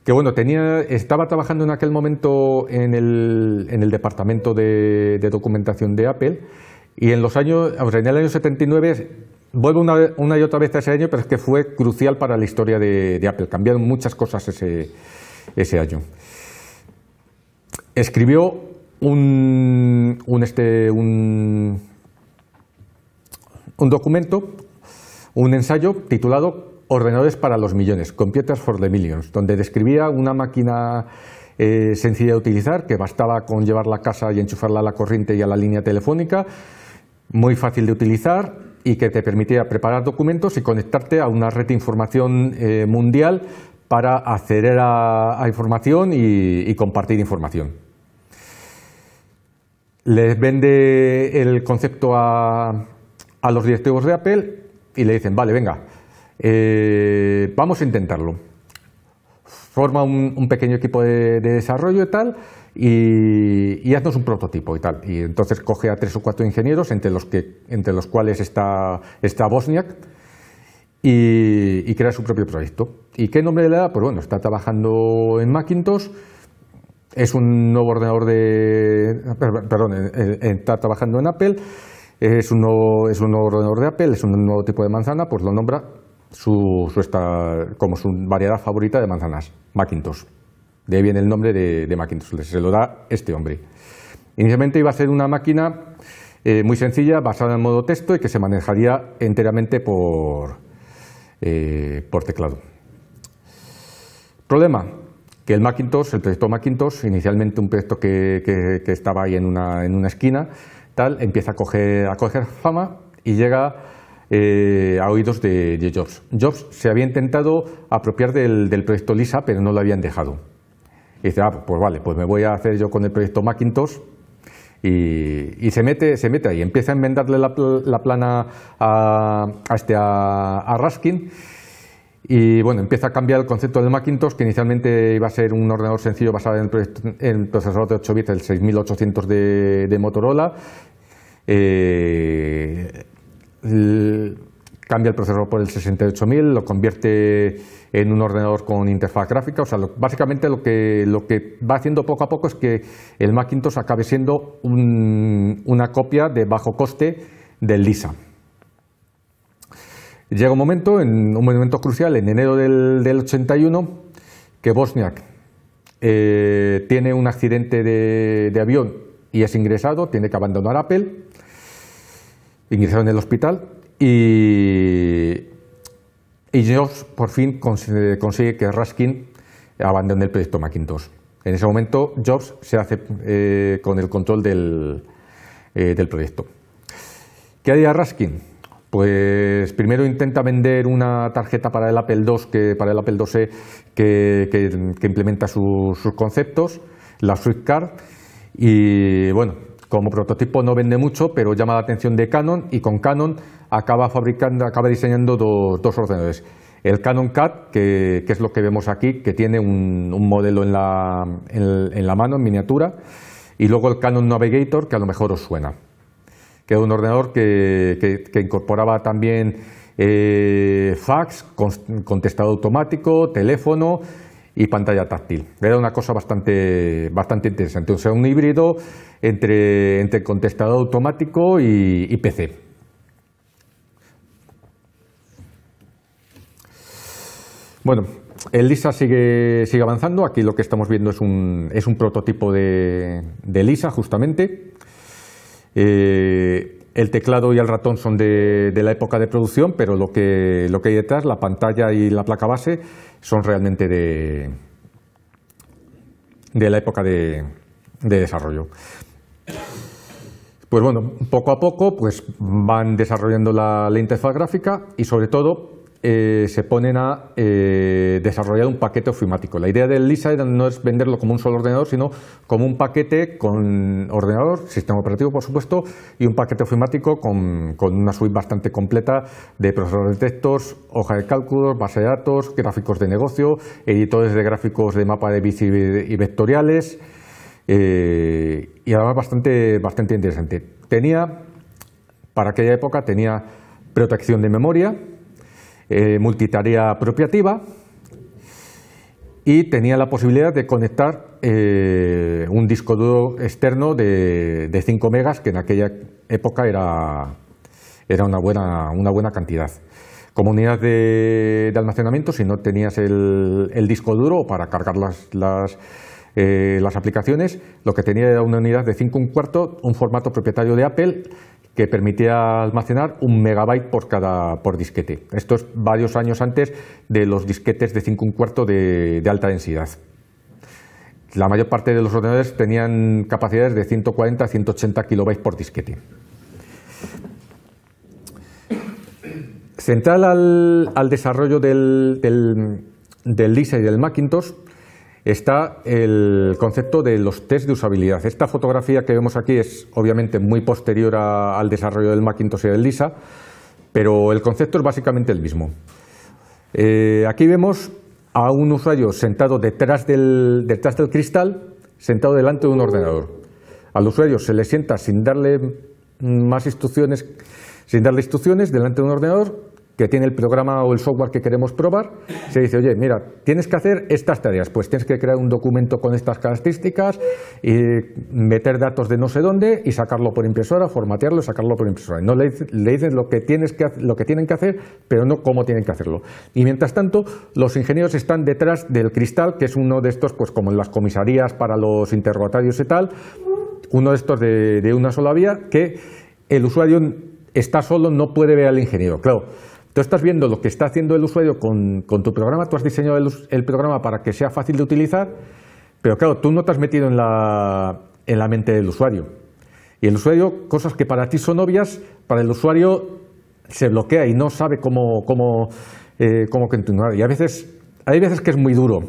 S2: que bueno, tenía, estaba trabajando en aquel momento en el, en el departamento de, documentación de Apple y en los años, en el año 79 vuelvo una, y otra vez a ese año, pero es que fue crucial para la historia de, Apple. Cambiaron muchas cosas ese, año. Escribió un, este, un, un documento, un ensayo titulado Ordenadores para los millones, Computers for the Millions, donde describía una máquina eh, sencilla de utilizar, que bastaba con llevarla a casa y enchufarla a la corriente y a la línea telefónica, muy fácil de utilizar y que te permitía preparar documentos y conectarte a una red de información eh, mundial para acceder a, información y, compartir información. Les vende el concepto a, a los directivos de Apple y le dicen, vale, venga, eh, vamos a intentarlo. forma un, pequeño equipo de, desarrollo y tal, y, y, haznos un prototipo y tal. Y entonces coge a tres o cuatro ingenieros, entre los, que, entre los cuales está, está Bosniak, y, crea su propio proyecto. ¿Y qué nombre le da? Pues bueno, está trabajando en Macintosh, es un nuevo ordenador de. Perdón, está trabajando en Apple, es un, nuevo, ordenador de Apple, es un nuevo tipo de manzana, pues lo nombra su, como su variedad favorita de manzanas, Macintosh. De ahí viene el nombre de, Macintosh, se lo da este hombre. Inicialmente iba a ser una máquina eh, muy sencilla, basada en modo texto y que se manejaría enteramente por, eh, por teclado. Problema, que el Macintosh, el proyecto Macintosh, inicialmente un proyecto que, estaba ahí en una, en una, esquina, tal, empieza a coger, a coger fama y llega eh, a oídos de, Jobs. Jobs se había intentado apropiar del, proyecto Lisa, pero no lo habían dejado. Y dice, ah, pues vale, pues me voy a hacer yo con el proyecto Macintosh y, se, mete, se mete ahí, empieza a enmendarle la, plana a, este, a, Raskin y bueno, empieza a cambiar el concepto del Macintosh, que inicialmente iba a ser un ordenador sencillo basado en el, procesador de 8 bits, el 6800 de, de Motorola. Eh, cambia el procesador por el 68000, lo convierte en un ordenador con interfaz gráfica. O sea, básicamente lo que, lo que va haciendo poco a poco es que el Macintosh acabe siendo una copia de bajo coste del Lisa. Llega un momento, en un momento crucial, en enero del, 81, que Bosniak eh, tiene un accidente de, de avión y es ingresado, tiene que abandonar Apple, ingresado en el hospital y, y Jobs por fin consigue que Raskin abandone el proyecto Macintosh. En ese momento Jobs se hace eh, con el control del, eh, del proyecto. ¿Qué haría Raskin? Pues primero intenta vender una tarjeta para el Apple II, que, para el Apple IIe que, que, implementa sus conceptos, la Swift Card, y bueno, como prototipo no vende mucho, pero llama la atención de Canon y con Canon acaba fabricando, acaba diseñando dos, ordenadores. El Canon CAD, que, es lo que vemos aquí, que tiene un, modelo en la, en, la, mano, en miniatura, y luego el Canon Navigator, que a lo mejor os suena, que es un ordenador que, incorporaba también eh, fax, contestado automático, teléfono, y pantalla táctil. Era una cosa bastante, bastante interesante. O sea, un híbrido entre, entre contestador automático y, PC. Bueno, el Lisa sigue, sigue avanzando. Aquí lo que estamos viendo es un, es un prototipo de, de Lisa, justamente. Eh, el teclado y el ratón son de, la época de producción, pero lo que, lo que hay detrás, la pantalla y la placa base, son realmente de, la época de, desarrollo. Pues bueno, poco a poco pues van desarrollando la, la interfaz gráfica y sobre todo eh, se ponen a eh, desarrollar un paquete ofimático. La idea del LISA no es venderlo como un solo ordenador, sino como un paquete con ordenador, sistema operativo por supuesto, y un paquete ofimático con, una suite bastante completa de procesadores de textos, hoja de cálculos, base de datos, gráficos de negocio, editores de gráficos de mapa de bici y vectoriales, eh, y además bastante, bastante interesante. Tenía, para aquella época, tenía protección de memoria, eh, multitarea apropiativa y tenía la posibilidad de conectar eh, un disco duro externo de, 5 megas, que en aquella época era, era una, buena, una buena cantidad. Como unidad de, almacenamiento, si no tenías el, disco duro para cargar las, las, eh, las, aplicaciones, lo que tenía era una unidad de 5 un cuarto, un formato propietario de Apple que permitía almacenar un megabyte por cada por disquete. Esto es varios años antes de los disquetes de 5 un cuarto de, alta densidad. La mayor parte de los ordenadores tenían capacidades de 140 a 180 kilobytes por disquete. Central al, desarrollo del, del, del Lisa y del Macintosh está el concepto de los test de usabilidad. Esta fotografía que vemos aquí es obviamente muy posterior al desarrollo del Macintosh y del Lisa, pero el concepto es básicamente el mismo. Eh, aquí vemos a un usuario sentado detrás del, detrás del cristal, sentado delante de un ordenador. Al usuario se le sienta sin darle más instrucciones, sin darle instrucciones delante de un ordenador que tiene el programa o el software que queremos probar, se dice, oye, mira, tienes que hacer estas tareas, pues tienes que crear un documento con estas características y meter datos de no sé dónde y sacarlo por impresora, formatearlo y sacarlo por impresora. no le, dices lo que, tienes que, lo que tienen que hacer, pero no cómo tienen que hacerlo. Y mientras tanto, los ingenieros están detrás del cristal, que es uno de estos, pues como en las comisarías para los interrogatorios y tal, uno de estos de, de una sola vía, que el usuario está solo, no puede ver al ingeniero. Claro, Tú estás viendo lo que está haciendo el usuario con, tu programa, tú has diseñado el, programa para que sea fácil de utilizar, pero claro, tú no te has metido en la, en la mente del usuario. Y el usuario, cosas que para ti son obvias, para el usuario se bloquea y no sabe cómo, eh, continuar. Y a veces, hay veces que es muy duro.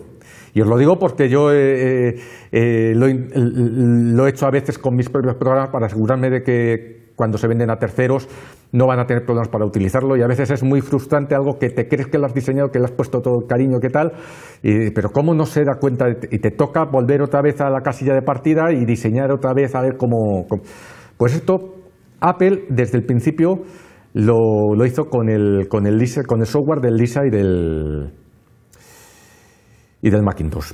S2: Y os lo digo porque yo eh, eh, lo, lo, he hecho a veces con mis propios programas para asegurarme de que cuando se venden a terceros no van a tener problemas para utilizarlo. Y a veces es muy frustrante algo que te crees que lo has diseñado, que le has puesto todo el cariño, que tal, pero cómo no se da cuenta y te toca volver otra vez a la casilla de partida y diseñar otra vez a ver cómo... Pues esto Apple desde el principio lo, hizo con el, con, el con el software del Lisa y del, y del Macintosh.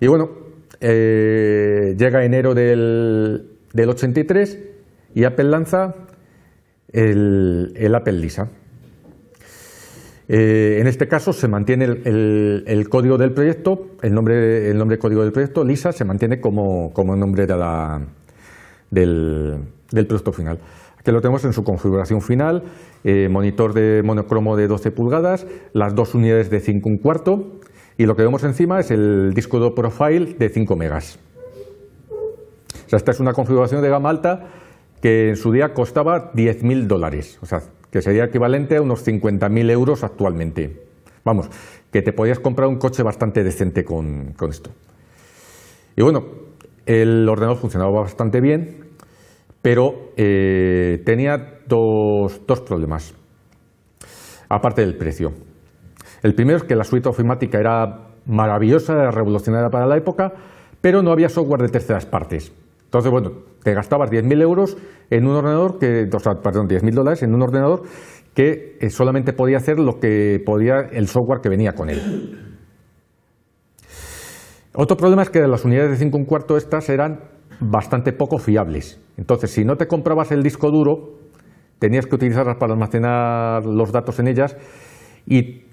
S2: Y bueno, eh, llega enero del, del 83 y Apple lanza el, Apple Lisa. Eh, en este caso se mantiene el, código del proyecto, el nombre, el nombre código del proyecto, Lisa, se mantiene como, como nombre de la, del, producto final. Aquí lo tenemos en su configuración final, eh, monitor de monocromo de 12 pulgadas, las dos unidades de 5 un cuarto y lo que vemos encima es el disco de profile de 5 megas. O sea, esta es una configuración de gama alta que en su día costaba 10.000 dólares, o sea, que sería equivalente a unos 50.000 euros actualmente. Vamos, que te podías comprar un coche bastante decente con, esto. Y bueno, el ordenador funcionaba bastante bien, pero eh, tenía dos, dos, problemas, aparte del precio. El primero es que la suite ofimática era maravillosa, era revolucionaria para la época, pero no había software de terceras partes. Entonces, bueno, te gastabas 10.000 euros en un ordenador que, o sea, perdón, 10.000 dólares en un ordenador que eh, solamente podía hacer lo que podía el software que venía con él. Otro problema es que las unidades de 5 un cuarto estas eran bastante poco fiables. Entonces, si no te comprabas el disco duro, tenías que utilizarlas para almacenar los datos en ellas y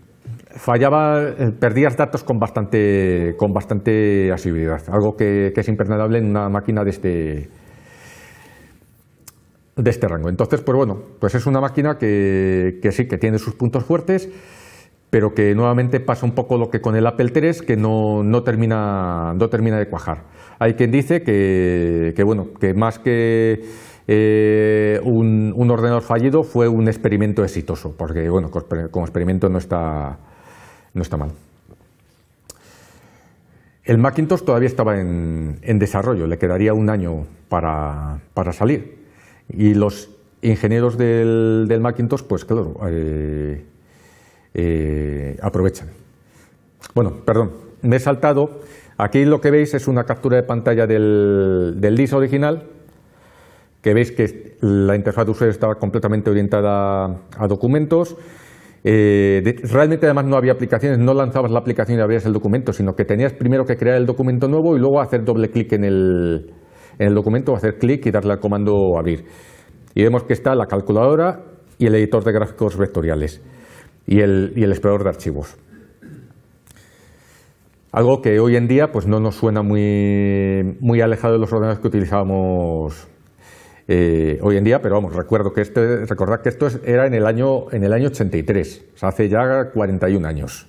S2: fallaba, eh, perdías datos con bastante, con bastante asiduidad, algo que, es imperdonable en una máquina de este, de este rango. Entonces, pues bueno, pues es una máquina que, sí, que tiene sus puntos fuertes, pero que nuevamente pasa un poco lo que con el Apple III, que no, no, termina, no termina de cuajar. Hay quien dice que, que bueno, que más que eh, un, un, ordenador fallido fue un experimento exitoso, porque bueno, como experimento no está, no está mal. El Macintosh todavía estaba en, desarrollo, le quedaría un año para, salir. Y los ingenieros del, Macintosh, pues claro, eh, eh, aprovechan. Bueno, perdón, me he saltado. Aquí lo que veis es una captura de pantalla del, del DIS original, que veis que la interfaz de usuario estaba completamente orientada a documentos. Eh, realmente además no había aplicaciones, no lanzabas la aplicación y abrías el documento, sino que tenías primero que crear el documento nuevo y luego hacer doble clic en el, en el documento, hacer clic y darle al comando abrir. Y vemos que está la calculadora y el editor de gráficos vectoriales y el, y el explorador de archivos. Algo que hoy en día pues, no nos suena muy, muy alejado de los ordenadores que utilizábamos eh, hoy en día, pero vamos, recuerdo que este, recordad que esto era en el, año, en el año 83, o sea, hace ya 41 años.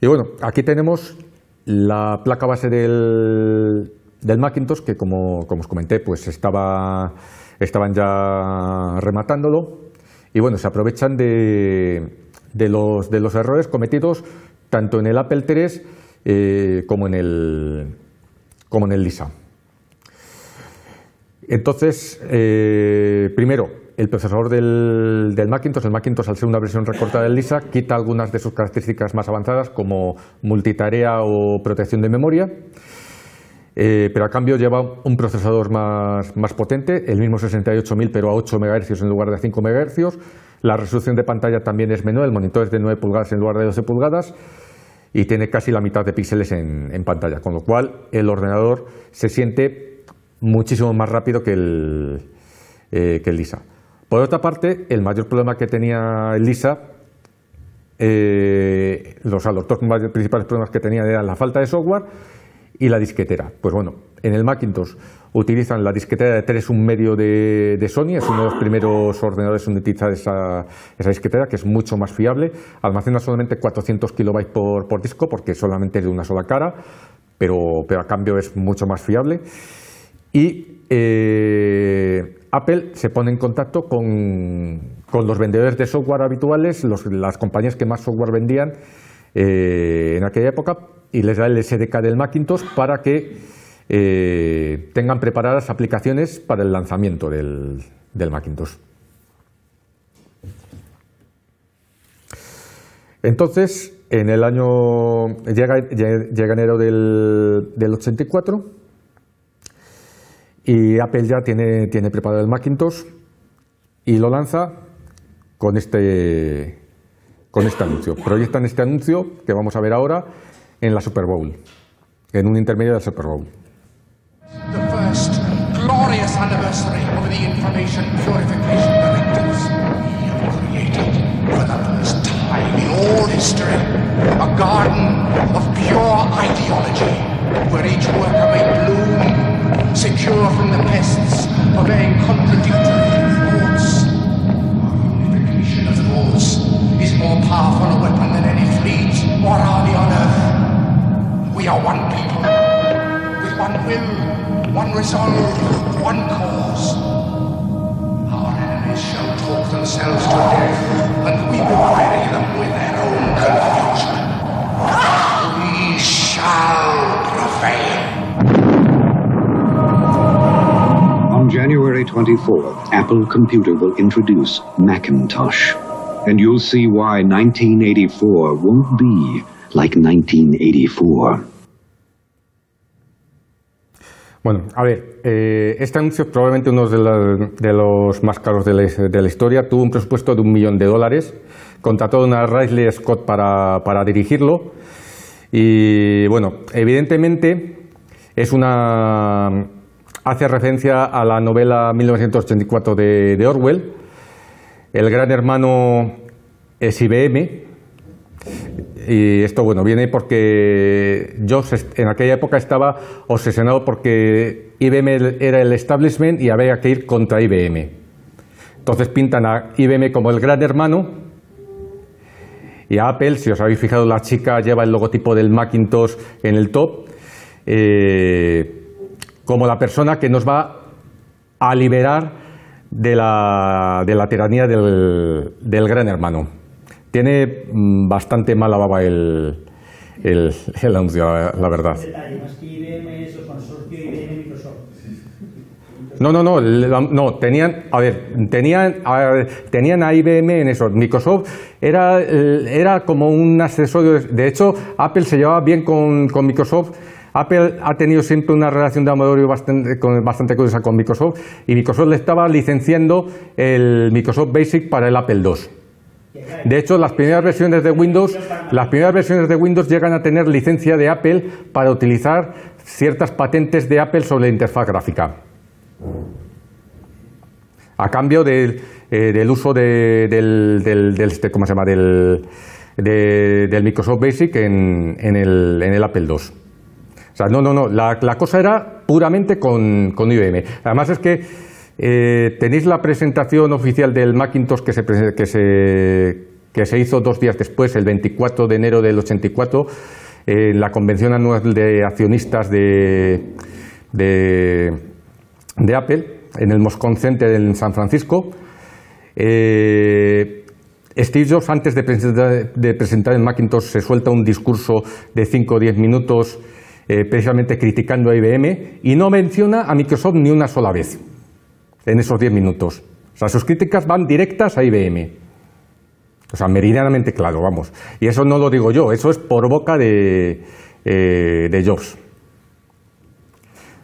S2: Y bueno, aquí tenemos la placa base del, del Macintosh, que como, os comenté, pues estaba, estaban ya rematándolo. Y bueno, se aprovechan de, de, los, de los errores cometidos tanto en el Apple III eh, como en el, como en el LISA. Entonces, eh, primero, el procesador del, Macintosh, el Macintosh al ser una versión recortada del Lisa, quita algunas de sus características más avanzadas como multitarea o protección de memoria. Eh, pero a cambio lleva un procesador más, más potente, el mismo 68000 pero a 8 MHz en lugar de 5 MHz. La resolución de pantalla también es menor, el monitor es de 9 pulgadas en lugar de 12 pulgadas y tiene casi la mitad de píxeles en, pantalla, con lo cual el ordenador se siente muchísimo más rápido que el, eh, que el Lisa. Por otra parte, el mayor problema que tenía el Lisa, eh, los, los dos principales problemas que tenía eran la falta de software y la disquetera. Pues bueno, en el Macintosh utilizan la disquetera de 3 un medio de, Sony, es uno de los primeros ordenadores en utilizar esa, esa, disquetera, que es mucho más fiable. Almacena solamente 400 kilobytes por, por disco, porque solamente es de una sola cara, pero, pero a cambio es mucho más fiable. Y eh, Apple se pone en contacto con, con, los vendedores de software habituales, las compañías que más software vendían eh, en aquella época, y les da el SDK del Macintosh para que eh, tengan preparadas aplicaciones para el lanzamiento del, Macintosh. Entonces, en el año. llega, enero del, del, 84 y Apple ya tiene, tiene preparado el Macintosh y lo lanza con este, con este anuncio. Proyectan este anuncio que vamos a ver ahora en la Super Bowl, en un intermedio del Super Bowl. The first glorious anniversary of the Information Purification Directives. We have created, for the first time in all history, a garden of pure ideology, where each worker may bloom, secure from the pests of a contradictory thoughts. Our unification of thoughts is more powerful a weapon than any fleet or army on earth. We are one people, with one will, one resolve, one cause. Our enemies shall talk themselves to death, and we will bury them with their own confusion. We shall prevail.
S4: On January 24th, Apple Computer will introduce Macintosh. And you'll see why 1984 won't be like 1984.
S2: Bueno, a ver, eh, este anuncio es probablemente uno de, los más caros de la, historia. Tuvo un presupuesto de un millón de dólares. Contrató a Riley Scott para, para, dirigirlo. Y bueno, evidentemente es una. hace referencia a la novela 1984 de, de Orwell. El gran hermano es IBM, y esto, bueno, viene porque yo en aquella época estaba obsesionado porque IBM era el establishment y había que ir contra IBM. Entonces pintan a IBM como el gran hermano y a Apple, si os habéis fijado, la chica lleva el logotipo del Macintosh en el top, eh, como la persona que nos va a liberar de la, de la tiranía del, del gran hermano. Tiene mm, bastante mala baba el, el, el anuncio, la, verdad. No, no, no, no, tenían, a ver, tenían a, tenían a IBM en eso. Microsoft era, era como un accesorio, de hecho, Apple se llevaba bien con, con Microsoft. Apple ha tenido siempre una relación de amor bastante, bastante curiosa con Microsoft y Microsoft le estaba licenciando el Microsoft Basic para el Apple II. De hecho, las primeras versiones de Windows, las primeras versiones de Windows llegan a tener licencia de Apple para utilizar ciertas patentes de Apple sobre la interfaz gráfica. A cambio del, eh, uso del, este, ¿cómo se llama? del, del Microsoft Basic en, el, en, el, Apple II. O sea, no, no, no. La, cosa era puramente con, con IBM. Además es que eh, tenéis la presentación oficial del Macintosh que se, que, se, hizo dos días después, el 24 de enero del 84, en la convención anual de accionistas de, de, Apple, en el Moscone Center en San Francisco. Eh, Steve Jobs, antes de presentar, de presentar, el Macintosh, se suelta un discurso de 5 o 10 minutos eh, precisamente criticando a IBM y no menciona a Microsoft ni una sola vez en esos 10 minutos. O sea, sus críticas van directas a IBM. O sea, meridianamente claro, vamos. Y eso no lo digo yo, eso es por boca de, eh, de Jobs.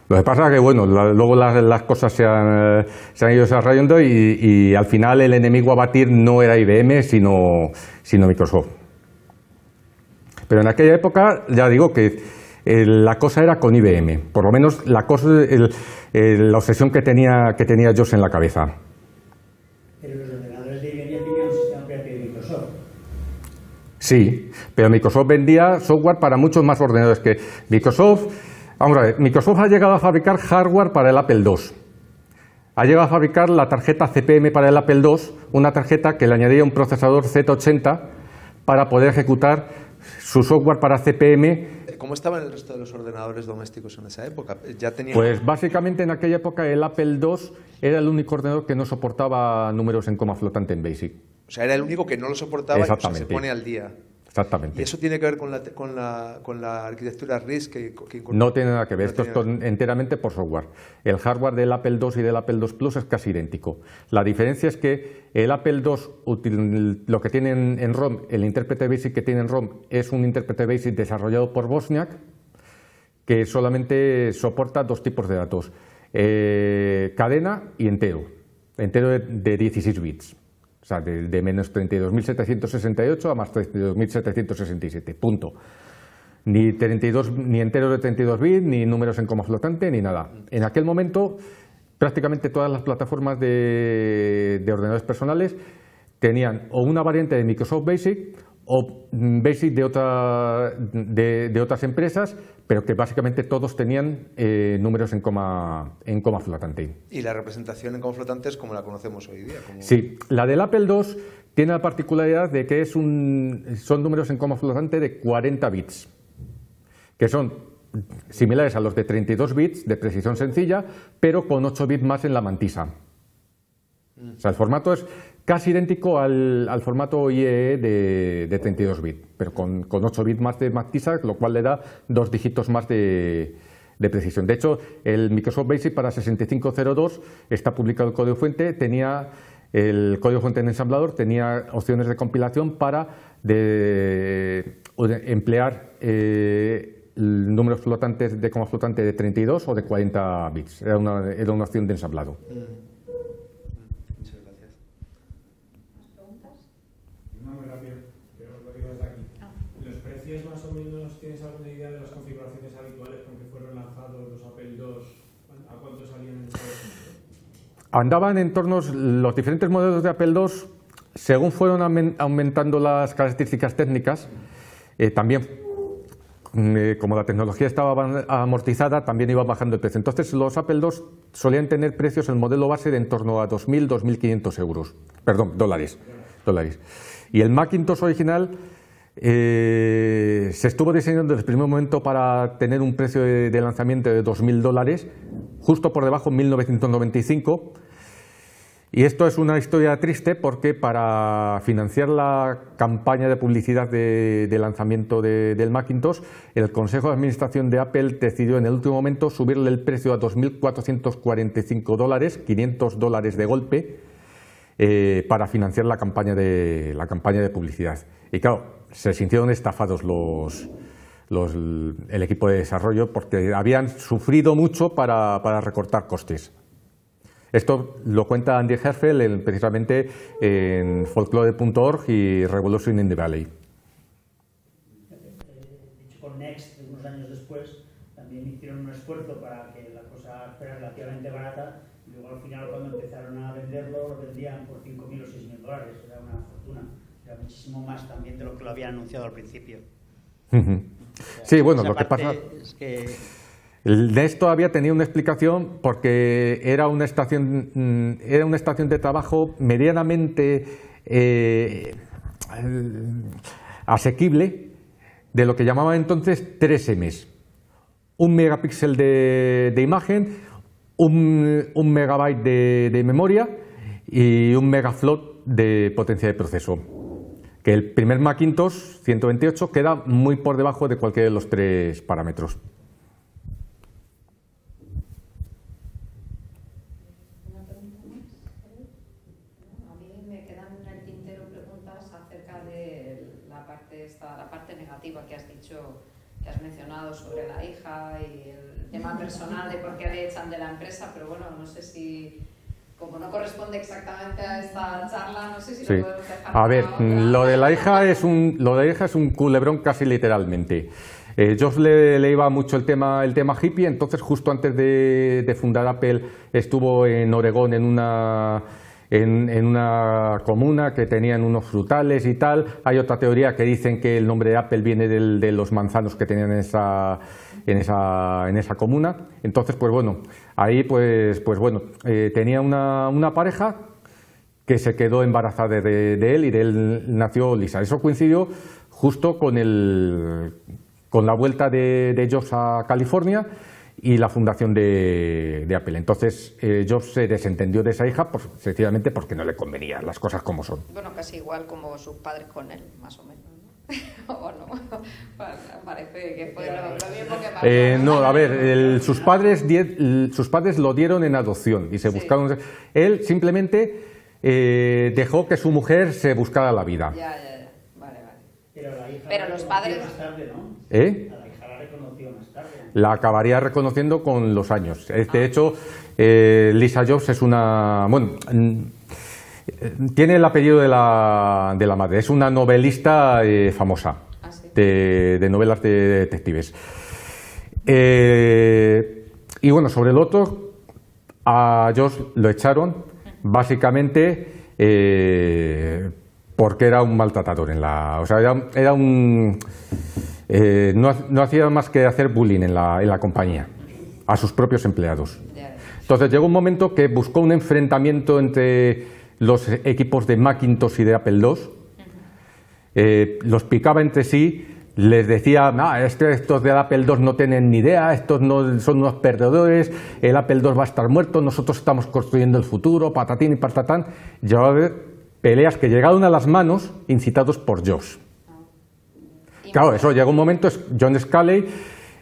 S2: Lo que pasa es que, bueno, luego las, cosas se han, ido desarrollando y, y, al final el enemigo a batir no era IBM, sino, sino Microsoft. Pero en aquella época, ya digo que la cosa era con IBM, por lo menos la, cosa, la obsesión que tenía, que tenía en la cabeza.
S3: Pero los ordenadores de IBM tenían un sistema de Microsoft.
S2: Sí, pero Microsoft vendía software para muchos más ordenadores que Microsoft. Vamos a ver, Microsoft ha llegado a fabricar hardware para el Apple II. Ha llegado a fabricar la tarjeta CPM para el Apple II, una tarjeta que le añadía un procesador Z80 para poder ejecutar su software para CPM.
S5: ¿Cómo estaban el resto de los ordenadores domésticos en esa época?
S2: ¿Ya Pues básicamente en aquella época el Apple II era el único ordenador que no soportaba números en coma flotante en BASIC.
S5: O sea, era el único que no lo soportaba y se pone al día.
S2: Exactamente.
S5: ¿Y eso tiene que ver con la, con la, con la arquitectura RISC que,
S2: No tiene nada que ver, esto es enteramente por software. El hardware del Apple II y del Apple II Plus es casi idéntico. La diferencia es que el Apple II, lo que tiene en ROM, el intérprete BASIC que tiene en ROM es un intérprete BASIC desarrollado por Bosniak que solamente soporta dos tipos de datos, eh, cadena y entero, entero de 16 bits. O sea, de, menos 32.768 a más 32.767. Punto. Ni, 32, ni enteros de 32 bits, ni números en coma flotante, ni nada. En aquel momento, prácticamente todas las plataformas de, de ordenadores personales tenían o una variante de Microsoft Basic o Basic de, otra, de, otras empresas, pero que básicamente todos tenían eh, números en coma, en coma flotante.
S5: ¿Y la representación en coma flotante es como la conocemos hoy día?
S2: Sí, la del Apple II tiene la particularidad de que es un, son números en coma flotante de 40 bits, que son similares a los de 32 bits de precisión sencilla, pero con 8 bits más en la mantisa. O sea, el formato es casi idéntico al, formato IEE de, 32 bits, pero con, 8 bits más de mantisa, lo cual le da dos dígitos más de, precisión. De hecho, el Microsoft Basic para 6502 está publicado el código fuente, tenía el código fuente en ensamblador, tenía opciones de compilación para emplear eh, números flotantes de coma flotante de 32 o de 40 bits. Era una, era una opción de ensamblado. Andaban en torno, los diferentes modelos de Apple II, según fueron aumentando las características técnicas, eh, también eh, como la tecnología estaba amortizada, también iba bajando el precio. Entonces los Apple II solían tener precios en modelo base de en torno a 2.000, 2.500 euros, perdón, dólares, dólares. Y el Macintosh original eh, se estuvo diseñando desde el primer momento para tener un precio de, lanzamiento de 2.000 dólares, justo por debajo en 1995 y esto es una historia triste porque para financiar la campaña de publicidad de, lanzamiento del Macintosh, el Consejo de Administración de Apple decidió en el último momento subirle el precio a 2.445 dólares, 500 dólares de golpe, eh, para financiar la campaña, de, la campaña de publicidad. Y claro, se sintieron estafados los, el equipo de desarrollo porque habían sufrido mucho para recortar costes. Esto lo cuenta Andy Herfel precisamente en folklore.org y Revolution in the Valley.
S3: Con Next, unos años después, también hicieron un esfuerzo para que la cosa fuera relativamente barata y luego al final cuando empezaron a venderlo lo vendían por 5.000 o 6.000 dólares, era una fortuna, era muchísimo más también de lo que lo habían anunciado al principio.
S2: sí, bueno, lo que pasa es que el NES todavía tenía una explicación porque era una estación, mm, era una estación de trabajo medianamente eh, asequible de lo que llamaban entonces 3Ms. Un megapíxel de, imagen, un, megabyte de, de, memoria y un megaflot de potencia de proceso. Que el primer Macintosh 128 queda muy por debajo de cualquiera de los tres parámetros.
S1: esta, la parte negativa que has dicho, que has mencionado sobre la hija y el tema personal de por qué le echan de la empresa, pero bueno, no sé si como no corresponde exactamente a esta charla, no sé si lo podemos dejar.
S2: A ver, lo de la hija es un, lo de la hija es un culebrón casi literalmente. Eh, Josh le, iba mucho el tema, el tema hippie, entonces justo antes de, de fundar Apple estuvo en Oregón en una en, una comuna que tenían unos frutales y tal. Hay otra teoría que dicen que el nombre de Apple viene de los manzanos que tenían en esa, en esa, en esa comuna. Entonces, pues bueno, ahí pues, pues bueno, eh, tenía una, una, pareja que se quedó embarazada de, él y de él nació Lisa. Eso coincidió justo con, el, con la vuelta de, de Josh a California y la fundación de, Apple. Entonces, eh, Jobs se desentendió de esa hija, sencillamente porque no le convenía las cosas como son.
S1: Bueno, casi igual como sus padres con él, más o menos. ¿O no? Parece que fue lo, mismo que
S2: eh, No, a ver, sus, padres, sus padres lo dieron en adopción y se buscaron. Él simplemente eh, dejó que su mujer se buscara la vida.
S1: Ya, ya, ya. Vale, vale.
S3: Pero, la hija
S1: Pero los padres.
S3: Más tarde, ¿no?
S2: ¿Eh? la acabaría reconociendo con los años. De hecho, eh, Lisa Jobs es una... Bueno, tiene el apellido de la, de la madre. Es una novelista eh, famosa
S1: ah,
S2: de, novelas de detectives. Eh, y bueno, sobre el otro, a Josh lo echaron básicamente porque era un maltratador en la... O sea, era un eh, no, hacía más que hacer bullying en la, en la compañía, a sus propios empleados. Entonces llegó un momento que buscó un enfrentamiento entre los equipos de Macintosh y de Apple II, eh, los picaba entre sí, les decía, ah, estos de Apple II no tienen ni idea, estos no, son unos perdedores, el Apple II va a estar muerto, nosotros estamos construyendo el futuro, patatín y patatán. Llevaba peleas que llegaron a las manos incitados por Josh. Claro, eso llega un momento, es John Scully,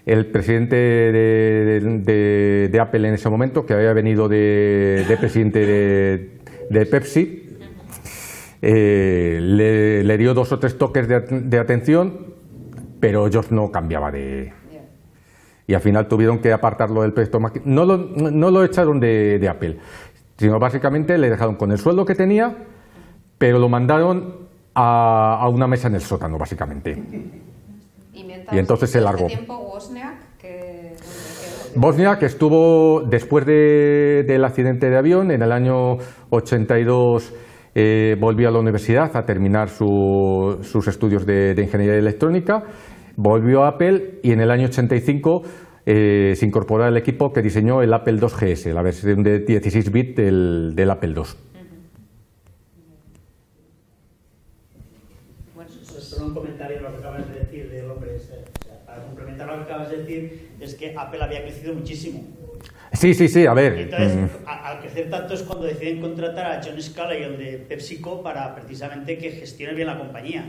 S2: el presidente de, Apple en ese momento, que había venido de, presidente de, Pepsi, eh, le, dio dos o tres toques de, atención, pero ellos no cambiaba de... Y al final tuvieron que apartarlo del proyecto. No lo, no lo echaron de, Apple, sino básicamente le dejaron con el sueldo que tenía, pero lo mandaron a, una mesa en el sótano, básicamente.
S1: Y,
S2: entonces se largó.
S1: tiempo Wozniak, que,
S2: estuvo después del accidente de avión, en el año 82 eh, volvió a la universidad a terminar sus estudios de, ingeniería electrónica, volvió a Apple y en el año 85 eh, se incorporó al equipo que diseñó el Apple II GS, la versión de 16 bit del, del Apple II.
S3: un comentario lo que acabas de decir del hombre. para complementar lo que acabas de decir, es que Apple había crecido muchísimo.
S2: Sí, sí, sí, a ver.
S3: Entonces, mm. Crecer tanto es cuando deciden contratar a John Scala el de PepsiCo para precisamente que gestione bien la compañía.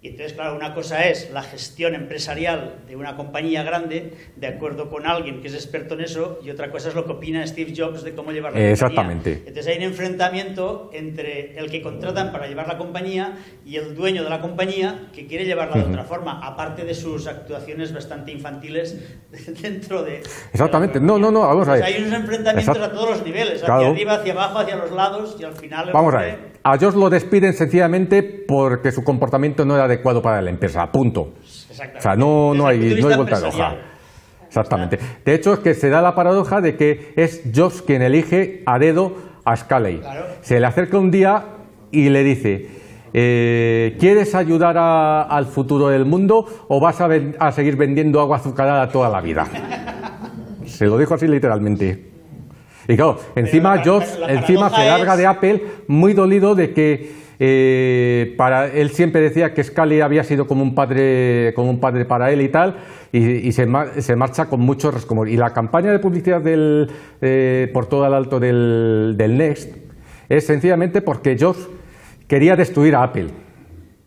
S3: Y entonces, claro, una cosa es la gestión empresarial de una compañía grande, de acuerdo con alguien que es experto en eso, y otra cosa es lo que opina Steve Jobs de cómo llevar la
S2: compañía. Exactamente.
S3: Entonces hay un enfrentamiento entre el que contratan para llevar la compañía y el dueño de la compañía que quiere llevarla de otra forma, aparte de sus actuaciones bastante infantiles dentro de...
S2: Exactamente. no, no, no, vamos a ver.
S3: hay unos enfrentamientos a todos los niveles, hacia arriba, hacia abajo, hacia los lados, y al final...
S2: Vamos a ver. A Josh lo despiden sencillamente porque su comportamiento no era adecuado para la empresa, punto. O sea, no, no, hay, no hay vuelta de hoja. Exactamente. De hecho, es que se da la paradoja de que es Jobs quien elige a dedo a Scaley. Se le acerca un día y le dice, eh, ¿quieres ayudar al futuro del mundo o vas a, a seguir vendiendo agua azucarada toda la vida? Se lo dijo así literalmente. Y claro, encima Jobs encima se larga de Apple muy dolido de que eh, para él siempre decía que Scully había sido como un padre, como un padre para él y tal, y, se, marcha con mucho rescomor. Y la campaña de publicidad del, eh, por todo el alto del, Next es sencillamente porque Jobs quería destruir a Apple.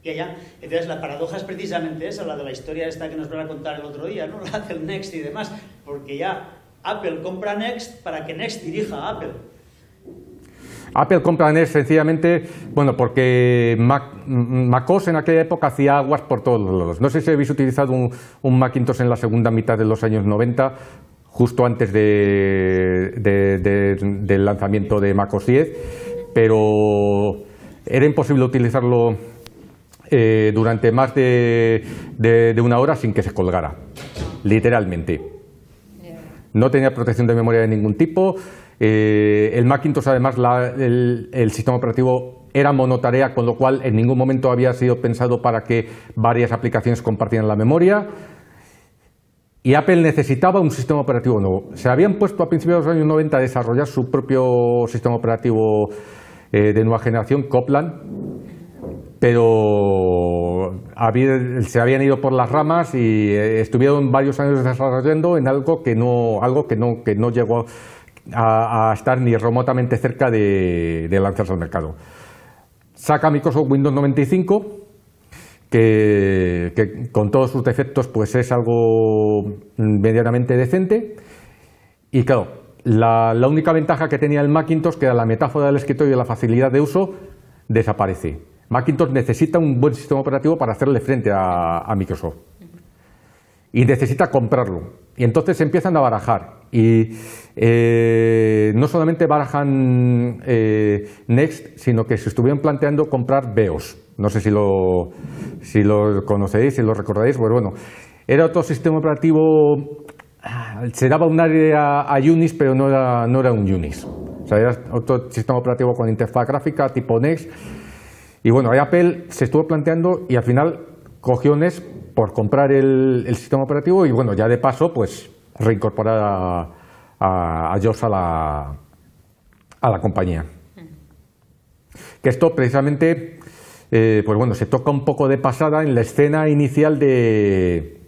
S3: Y ya, entonces la paradoja es precisamente esa, la de la historia esta que nos van a contar el otro día, ¿no? la del Next y demás, porque ya Apple compra Next para que Next dirija a Apple.
S2: Apple compra NES sencillamente, bueno, porque Mac, MacOS en aquella época hacía aguas por todos los lados. No sé si habéis utilizado un, Macintosh en la segunda mitad de los años 90, justo antes de, de- de- del lanzamiento de MacOS 10, pero era imposible utilizarlo eh, durante más de una hora sin que se colgara, literalmente. No tenía protección de memoria de ningún tipo. Eh, el Macintosh, además, el sistema operativo era monotarea, con lo cual en ningún momento había sido pensado para que varias aplicaciones compartieran la memoria. Y Apple necesitaba un sistema operativo nuevo. Se habían puesto a principios de los años 90 a desarrollar su propio sistema operativo eh, de nueva generación, Copland, pero se habían ido por las ramas y eh, estuvieron varios años desarrollando en algo que no, algo que no, que no llegó a, estar ni remotamente cerca de, de lanzarse al mercado. Saca Microsoft Windows 95, que, que con todos sus defectos pues es algo medianamente decente. Y claro, la, la única ventaja que tenía el Macintosh, que era la metáfora del escritorio y la facilidad de uso, desaparece. Macintosh necesita un buen sistema operativo para hacerle frente a, Microsoft. Y necesita comprarlo. Y entonces empiezan a barajar. Y eh, no solamente barajan eh, Next, sino que se estuvieron planteando comprar BEOS. No sé si lo, si lo conocéis, si lo recordáis. Pues bueno, era otro sistema operativo Ah, se daba un área a Unix, pero no era, no era un sea, era otro sistema operativo con interfaz gráfica tipo Next. Y bueno, ahí Apple se estuvo planteando y al final cogió Next por comprar el, sistema operativo y bueno, ya de paso, pues reincorporar a, a, a la, a la compañía. Que esto precisamente, eh, pues bueno, se toca un poco de pasada en la escena inicial de,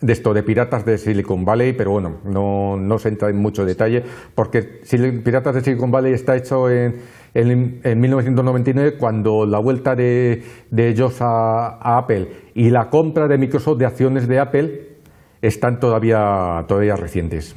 S2: de esto, de Piratas de Silicon Valley, pero bueno, no, no se entra en mucho detalle, porque Piratas de Silicon Valley está hecho en, en, en 1999, cuando la vuelta de, de Jobs a, a Apple y la compra de Microsoft de acciones de Apple están todavía, todavía recientes.